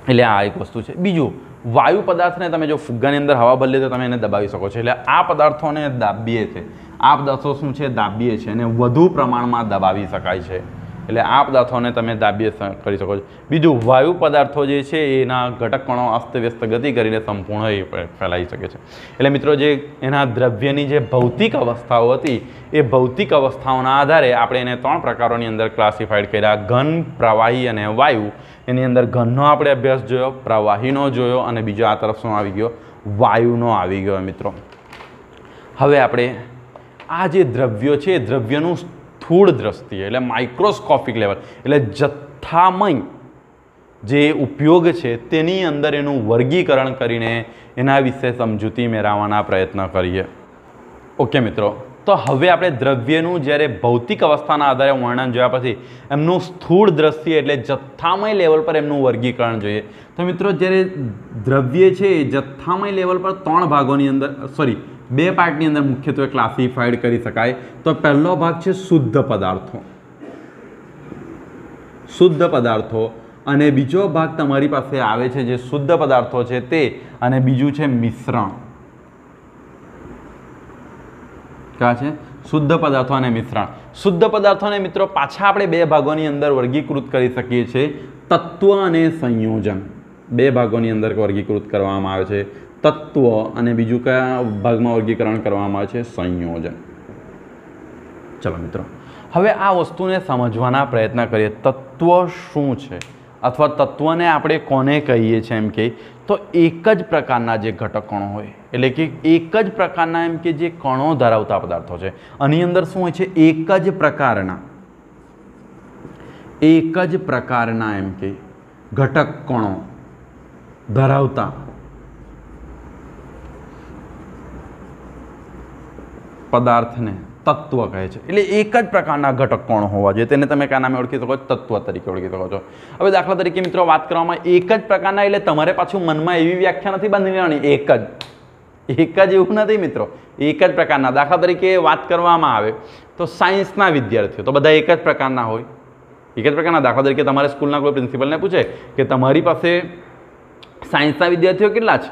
S1: એટલે આ એક વસ્તુ છે. બીજું, વાયુ પદાર્થને તમે જો ફુગ્ગાની અંદર હવા બદલે તો તમે એને દબાવી શકો છો. એટલે આ પદાર્થોને દાબીએ છે. આ પદાર્થો શું છે? દાબીએ છે અને વધુ પ્રમાણમાં દબાવી શકાય છે. એટલે આ પદાર્થોને તમે દાબીએ કરી શકો છો. બીજું, વાયુ પદાર્થો જે છે, એના ઘટકણો અસ્તવ્યસ્ત ગતિ કરીને સંપૂર્ણ ફેલાઈ શકે છે. એટલે મિત્રો, જે એના દ્રવ્યની જે ભૌતિક અવસ્થાઓ હતી, એ ભૌતિક અવસ્થાઓના આધારે આપણે એને ત્રણ પ્રકારોની અંદર ક્લાસિફાઈડ કર્યા. ઘન, પ્રવાહી અને વાયુ. એની અંદર ઘનનો આપણે અભ્યાસ જોયો, પ્રવાહીનો જોયો અને બીજો આ તરફ શું આવી ગયો? વાયુનો આવી ગયો મિત્રો. હવે આપણે આ જે દ્રવ્યો છે દ્રવ્યનું સ્થૂળ દ્રષ્ટિએ એટલે માઇક્રોસ્કોપિક લેવલ એટલે જથ્થામય જે ઉપયોગ છે તેની અંદર એનું વર્ગીકરણ કરીને એના વિશે સમજૂતી મેળવવાના પ્રયત્ન કરીએ. ઓકે મિત્રો, તો હવે આપણે દ્રવ્યનું જ્યારે ભૌતિક અવસ્થાના આધારે વર્ણન જોયા પછી એમનું સ્થૂળ દ્રષ્ટિએ એટલે જથ્થામય લેવલ પર એમનું વર્ગીકરણ જોઈએ. તો મિત્રો, જ્યારે દ્રવ્ય છે એ જથ્થામય લેવલ પર ત્રણ ભાગોની અંદર સોરી બે પાર્ટની અંદર મુખ્યત્વે ક્લાસિફાઈડ કરી શકાય. તો પહેલો ભાગ છે શુદ્ધ પદાર્થો. શુદ્ધ પદાર્થો. અને બીજો ભાગ તમારી પાસે આવે છે જે શુદ્ધ પદાર્થો છે તે, અને બીજું છે મિશ્રણ. કયા છે? શુદ્ધ પદાર્થો અને મિશ્રણ. શુદ્ધ પદાર્થોને મિત્રો પાછા આપણે બે ભાગોની અંદર વર્ગીકૃત કરી શકીએ છીએ. તત્વ અને સંયોજન. બે ભાગોની અંદર વર્ગીકૃત કરવામાં આવે છે. તત્વ અને બીજું કયા ભાગમાં વર્ગીકરણ કરવામાં આવે છે? સંયોજન. ચલો મિત્રો, હવે આ વસ્તુને સમજવાના પ્રયત્ન કરીએ. તત્વ શું છે? અથવા તત્વને આપણે કોને કહીએ છીએ એમ કે, તો એક જ પ્રકારના જે ઘટક કણો હોય, એટલે કે એક જ પ્રકારના એમ કે જે કણો ધરાવતા પદાર્થો છે. આની અંદર શું હોય છે? એક જ પ્રકારના, એક જ પ્રકારના એમ કે ઘટક કણો ધરાવતા પદાર્થને તત્વ કહે છે. એટલે એક જ પ્રકારના ઘટક કોણ હોવા જોઈએ? તેને તમે કયા નામે ઓળખી શકો છો? તત્વ તરીકે ઓળખી શકો છો. હવે દાખલા તરીકે મિત્રો વાત કરવામાં એક જ પ્રકારના એટલે તમારે પાછું મનમાં એવી વ્યાખ્યા નથી બાંધી લેવાની. એક જ. એક જ એવું નથી મિત્રો. એક જ પ્રકારના. દાખલા તરીકે વાત કરવામાં આવે તો સાયન્સના વિદ્યાર્થીઓ, તો બધા એક જ પ્રકારના હોય. એક જ પ્રકારના. દાખલા તરીકે તમારે સ્કૂલના કોઈ પ્રિન્સિપલને પૂછે કે તમારી પાસે સાયન્સના વિદ્યાર્થીઓ કેટલા છે?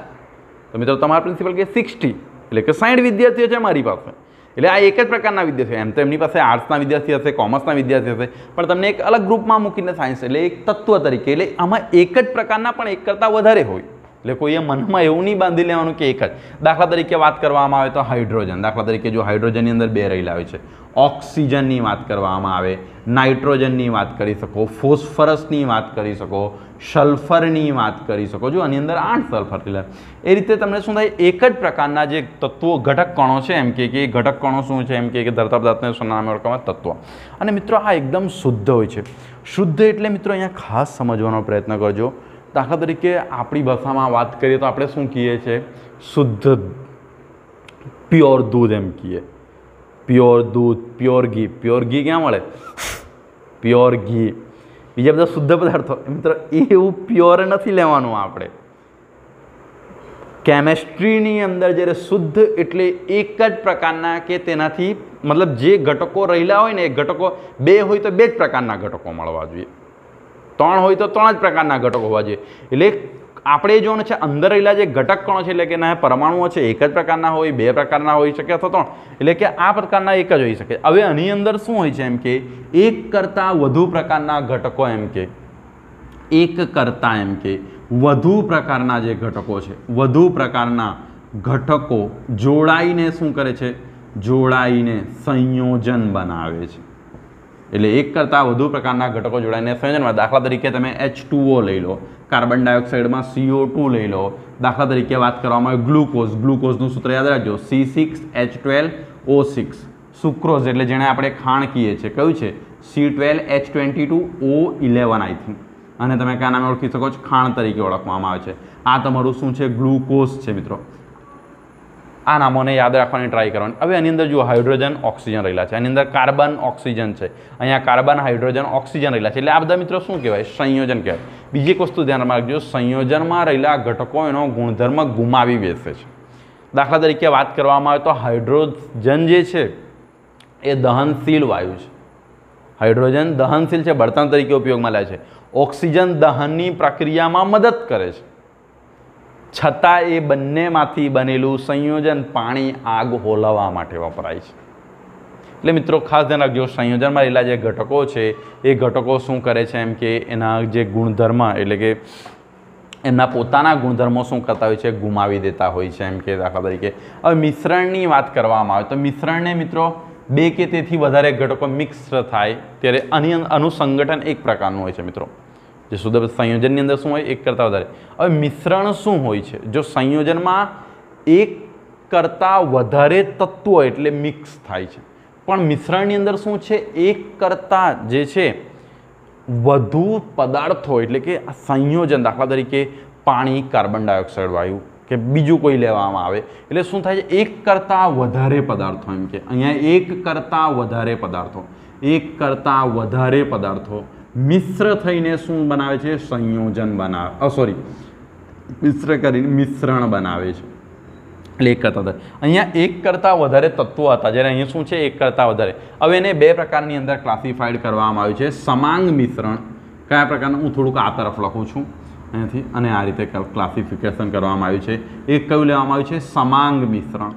S1: તો મિત્રો તમારા પ્રિન્સિપલ કે સિક્સટી, એટલે કે સાઠ વિદ્યાર્થીઓ છે મારી પાસે. એટલે આ એક જ પ્રકારના વિદ્યાર્થીઓ એમ તો એમની પાસે આર્ટ્સના વિદ્યાર્થી હશે કોમર્સના વિદ્યાર્થી હશે, પણ તમને એક અલગ ગ્રુપમાં મૂકીને સાયન્સ એટલે એક તત્વ તરીકે, એટલે આમાં એક જ પ્રકારના પણ એક કરતાં વધારે હોય. એટલે કોઈએ મનમાં એવું નહીં બાંધી લેવાનું કે એક જ. દાખલા તરીકે વાત કરવામાં આવે તો હાઇડ્રોજન. દાખલા તરીકે જો હાઇડ્રોજનની અંદર બે રહેલા હોય છે. ઓક્સિજનની વાત કરવામાં આવે, નાઇટ્રોજનની વાત કરી શકો, ફોસ્ફરસની વાત કરી શકો, સલ્ફરની વાત કરી શકો. છો આની અંદર આઠ સલ્ફર રહેલા એ રીતે તમને શું થાય, એક જ પ્રકારના જે તત્વો, ઘટક કણો છે એમ કે એ ઘટક કણો શું છે એમ કે ધરતા પદાર્થને શું ઓળખવામાં તત્વ. અને મિત્રો આ એકદમ શુદ્ધ હોય છે. શુદ્ધ એટલે મિત્રો અહીંયા ખાસ સમજવાનો પ્રયત્ન કરજો. દાખલા તરીકે આપણી ભાષામાં વાત કરીએ તો આપણે શું કહીએ છીએ? શુદ્ધ પ્યોર દૂધ એમ કહીએ. પ્યોર દૂધ, પ્યોર ઘી. પ્યોર ઘી ક્યાં મળે? પ્યોર ઘી. બીજા બધા શુદ્ધ પદાર્થો. મિત્રો, એવું પ્યોર નથી લેવાનું આપણે. કેમેસ્ટ્રીની અંદર જ્યારે શુદ્ધ એટલે એક જ પ્રકારના કે તેનાથી મતલબ જે ઘટકો રહેલા હોય ને એ ઘટકો બે હોય તો બે જ પ્રકારના ઘટકો મળવા જોઈએ. ત્રણ હોય તો ત્રણ જ પ્રકારના ઘટકો હોવા જોઈએ. એટલે આપણે જોવાનું છે અંદર રહેલા જે ઘટક કણો છે, એટલે કે એના પરમાણુઓ છે, એક જ પ્રકારના હોય, બે પ્રકારના હોઈ શકે અથવા ત્રણ. એટલે કે આ પ્રકારના એક જ હોઈ શકે. હવે આની અંદર શું હોય છે એમ કે એક કરતાં વધુ પ્રકારના ઘટકો એમ કે. એક કરતાં એમ કે વધુ પ્રકારના જે ઘટકો છે, વધુ પ્રકારના ઘટકો જોડાઈને શું કરે છે? જોડાઈને સંયોજન બનાવે છે. એટલે એક કરતાં વધુ પ્રકારના ઘટકો જોડાઈને સંયોજનમાં દાખલા તરીકે તમે એચ લઈ લો, કાર્બન ડાયોક્સાઇડમાં સીઓ લઈ લો. દાખલા તરીકે વાત કરવામાં આવે ગ્લુકોઝ. ગ્લુકોઝનું સૂત્ર યાદ રાખજો. C six H twelve O six sucrose એટલે જેને આપણે ખાણ કહીએ છીએ. કયું છે? C twelve H twenty two O eleven I think અને તમે કયા નામે ઓળખી શકો છો. ખાણ તરીકે ઓળખવામાં આવે છે. આ તમારું શું છે? ગ્લુકોઝ છે, મિત્રો. આ નામોને યાદ રાખવાની ટ્રાય કરવાની. હવે આની અંદર જુઓ હાઇડ્રોજન ઓક્સિજન રહેલા છે. આની અંદર કાર્બન ઓક્સિજન છે. અહીંયા કાર્બન હાઇડ્રોજન ઓક્સિજન રહેલા છે. એટલે આ બધા મિત્રો શું કહેવાય? સંયોજન કહેવાય. બીજી એક વસ્તુ ધ્યાનમાં રાખજો, સંયોજનમાં રહેલા ઘટકો એનો ગુણધર્મ ગુમાવી બેસે છે. દાખલા તરીકે વાત કરવામાં આવે તો હાઇડ્રોજન જે છે, એ દહનશીલ વાયુ છે. હાઇડ્રોજન દહનશીલ છે, બળતણ તરીકે ઉપયોગમાં લે છે. ઓક્સિજન દહનની પ્રક્રિયામાં મદદ કરે છે. છતાં એ બંનેમાંથી બનેલું સંયોજન પાણી આગ હોલવવા માટે વપરાય છે. એટલે મિત્રો, ખાસ ધ્યાન રાખજો, સંયોજનમાં રહેલા જે ઘટકો છે, એ ઘટકો શું કરે છે? એમ કે એના જે ગુણધર્મ, એટલે કે એમના પોતાના ગુણધર્મો શું કરતા હોય છે? ગુમાવી દેતા હોય છે, એમ કે દાખલા તરીકે. હવે મિશ્રણની વાત કરવામાં આવે તો મિશ્રણને મિત્રો, બે કે તેથી વધારે ઘટકો મિક્સ થાય, ત્યારે આની આનું સંગઠન એક પ્રકારનું હોય છે મિત્રો. જે શુદ્ધ સંયોજનની અંદર શું હોય? એક કરતાં વધારે. હવે મિશ્રણ શું હોય છે? જો સંયોજનમાં એક કરતાં વધારે તત્વો એટલે મિક્સ થાય છે. પણ મિશ્રણની અંદર શું છે? એક કરતાં જે છે, વધુ પદાર્થો એટલે કે આ સંયોજન દાખલા તરીકે પાણી, કાર્બન ડાયોક્સાઇડ, વાયુ કે બીજું કોઈ લેવામાં આવે. એટલે શું થાય છે? એક કરતાં વધારે પદાર્થો એમ કે. અહીંયા એક કરતાં વધારે પદાર્થો. એક કરતાં વધારે પદાર્થો. મિશ્ર થઈને શું બનાવે છે? સંયોજન બનાવે સોરી મિશ્ર કરીને મિશ્રણ બનાવે છે. એટલે એક કરતાં વધારે. અહીંયા એક કરતાં વધારે તત્વો હતા, જ્યારે અહીંયા શું છે? એક કરતાં વધારે. હવે એને બે પ્રકારની અંદર ક્લાસિફાઈડ કરવામાં આવ્યું છે. સમાંગ મિશ્રણ. કયા પ્રકારનું? હું થોડુંક આ તરફ લખું છું. અહીંયાથી અને આ રીતે ક્લાસિફિકેશન કરવામાં આવ્યું છે. એક કયું લેવામાં આવ્યું છે? સમાંગ મિશ્રણ.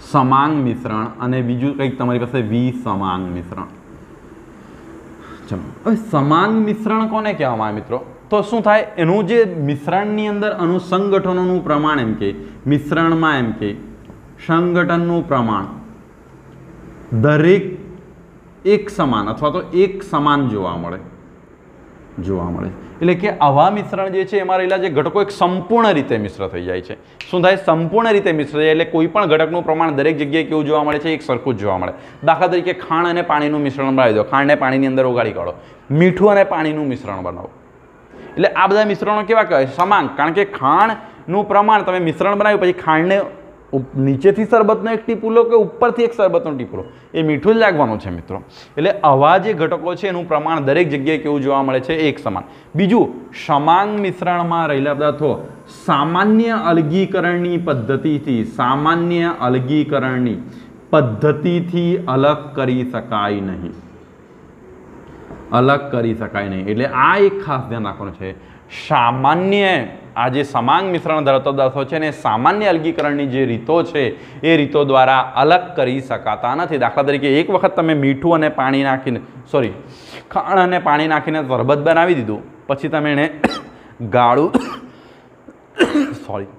S1: સમાંગ મિશ્રણ. અને બીજું કંઈક તમારી પાસે વિસમાંગ મિશ્રણ. ચલો હવે સમાંગ મિશ્રણ કોને કહેવામાં આવે મિત્રો? તો શું થાય? એનું જે મિશ્રણની અંદર અનુસંગઠનોનું પ્રમાણ એમ કે, મિશ્રણમાં એમ કે, સંગઠનનું પ્રમાણ. દરેક એક સમાન અથવા તો એક સમાન જોવા મળે. જોવા મળે એટલે કે આવા મિશ્રણ જે છે, એમાં રહેલા જે ઘટકો એક સંપૂર્ણ રીતે મિશ્ર થઈ જાય છે. શું થાય? સંપૂર્ણ રીતે મિશ્ર થાય એટલે કોઈ પણ ઘટકનું પ્રમાણ દરેક જગ્યાએ કેવું જોવા મળે છે? એક સરખું જ જોવા મળે. દાખલા તરીકે ખાંડ અને પાણીનું મિશ્રણ બનાવી દો. ખાંડને પાણીની અંદર ઓગાળી કાઢો. મીઠું અને પાણીનું મિશ્રણ બનાવો. એટલે આ બધા મિશ્રણો કેવા કહેવાય? સમાન. કારણ કે ખાંડનું પ્રમાણ તમે મિશ્રણ બનાવ્યું, પછી ખાંડને નીચેથી શરબતનો એક ટીપું લો કે ઉપરથી એક શરબતનો ટીપું લો. એ મીઠું જ લાગવાનું છે મિત્રો. એટલે આવા જે ઘટકો છે એનું પ્રમાણ દરેક જગ્યાએ કેવું જોવા મળે છે? એક સમાન. બીજું, સમાન મિશ્રણમાં રહેલા પદાર્થો સામાન્ય અલગીકરણની પદ્ધતિથી, સામાન્ય અલગીકરણની પદ્ધતિથી અલગ કરી શકાય નહીં. અલગ કરી શકાય નહીં. એટલે આ એક ખાસ ધ્યાન રાખવાનું છે. સામાન્ય આ જે સમાંગ મિશ્રણ ધરાવતો પદાર્થો છે એને સામાન્ય અલગીકરણની જે રીતો છે, એ રીતો દ્વારા અલગ કરી શકાતા નથી. દાખલા તરીકે એક વખત તમે મીઠું અને પાણી નાખીને સોરી ખાણ અને પાણી નાખીને શરબત બનાવી દીધું, પછી તમે એને ગાળું સોરી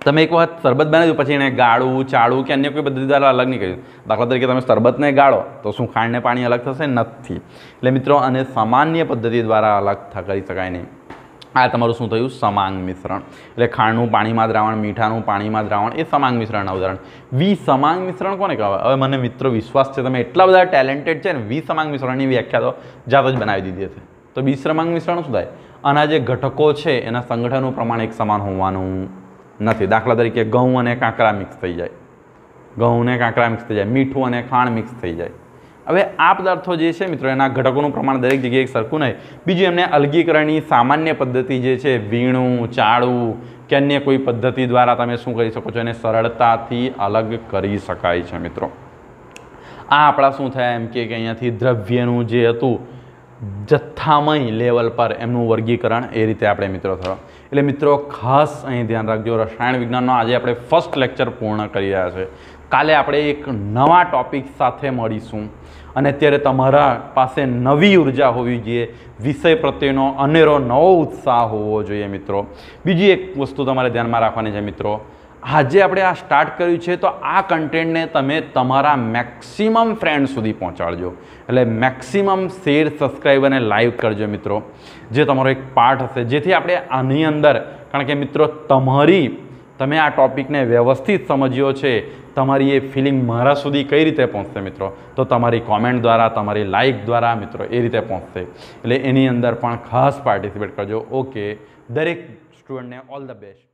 S1: તમે એક વખત શરબત બનાવી દીધું, પછી એને ગાળું ચાળવું કે અન્ય કોઈ પદ્ધતિ દ્વારા અલગ નહીં કર્યું. દાખલા તરીકે તમે શરબતને ગાળો, તો શું ખાંડને પાણી અલગ થશે? નથી. એટલે મિત્રો અને સામાન્ય પદ્ધતિ દ્વારા અલગ કરી શકાય નહીં. આ તમારું શું થયું? સમાંગ મિશ્રણ. એટલે ખાંડનું પાણીમાં દ્રાવણ, મીઠાનું પાણીમાં દ્રાવણ એ સમાંગ મિશ્રણના ઉદાહરણ. વી સમાંગ મિશ્રણ કોને કહેવાય? હવે મને મિત્રો વિશ્વાસ છે, તમે એટલા બધા ટેલેન્ટેડ છે ને, વી સમાંગ મિશ્રણની વ્યાખ્યા તો જાત જ બનાવી દીધી હશે. તો બી સમાંગ મિશ્રણ શું થાય? આના જે ઘટકો છે, એના સંગઠનનું પ્રમાણ એક સમાન હોવાનું નથી. દાખલા તરીકે ઘઉં અને કાંકરા મિક્સ થઈ જાય. ઘઉં અને કાંકરા મિક્સ થઈ જાય. મીઠું અને ખાંડ મિક્સ થઈ જાય. હવે આ પદાર્થો જે છે મિત્રો, એના ઘટકોનું પ્રમાણ દરેક જગ્યાએ સરખું નહીં. બીજું એમને અલગીકરણની સામાન્ય પદ્ધતિ જે છે, વીણું ચાળવું કે અન્ય કોઈ પદ્ધતિ દ્વારા તમે શું કરી શકો છો? એને સરળતાથી અલગ કરી શકાય છે મિત્રો. આ આપણા શું થયા? એમ કે અહીંયાથી દ્રવ્યનું જે હતું, જથ્થામય લેવલ પર એમનું વર્ગીકરણ એ રીતે આપણે મિત્રો થયો. એટલે મિત્રો, ખાસ અહીં ધ્યાન રાખજો, રસાયણ વિજ્ઞાનનો આજે આપણે ફર્સ્ટ લેક્ચર પૂર્ણ કરી રહ્યા છે. કાલે આપણે એક નવા ટોપિક સાથે મળીશું. અને અત્યારે તમારા પાસે નવી ઊર્જા હોવી જોઈએ, વિષય પ્રત્યેનો અનેરો નવો ઉત્સાહ હોવો જોઈએ મિત્રો. બીજી એક વસ્તુ તમારે ધ્યાનમાં રાખવાની છે મિત્રો. આજે આપણે આ સ્ટાર્ટ કર્યું છે તો આ કન્ટેન્ટને તમે તમારા મેક્સિમમ ફ્રેન્ડ સુધી પહોંચાડજો. એટલે મેક્સિમમ શેર સબસ્ક્રાઈબ અને લાઈવ કરજો મિત્રો. જે તમારો એક પાર્ટ હશે, જેથી આપણે આની અંદર, કારણ કે મિત્રો, તમારી, તમે આ ટોપિકને વ્યવસ્થિત સમજ્યો છે તમારી એ ફિલિંગ મારા સુધી કઈ રીતે પહોંચશે મિત્રો? તો તમારી કોમેન્ટ દ્વારા, તમારી લાઈક દ્વારા મિત્રો એ રીતે પહોંચશે. એટલે એની અંદર પણ ખાસ પાર્ટિસિપેટ કરજો. ઓકે દરેક સ્ટુડન્ટને ઓલ ધ બેસ્ટ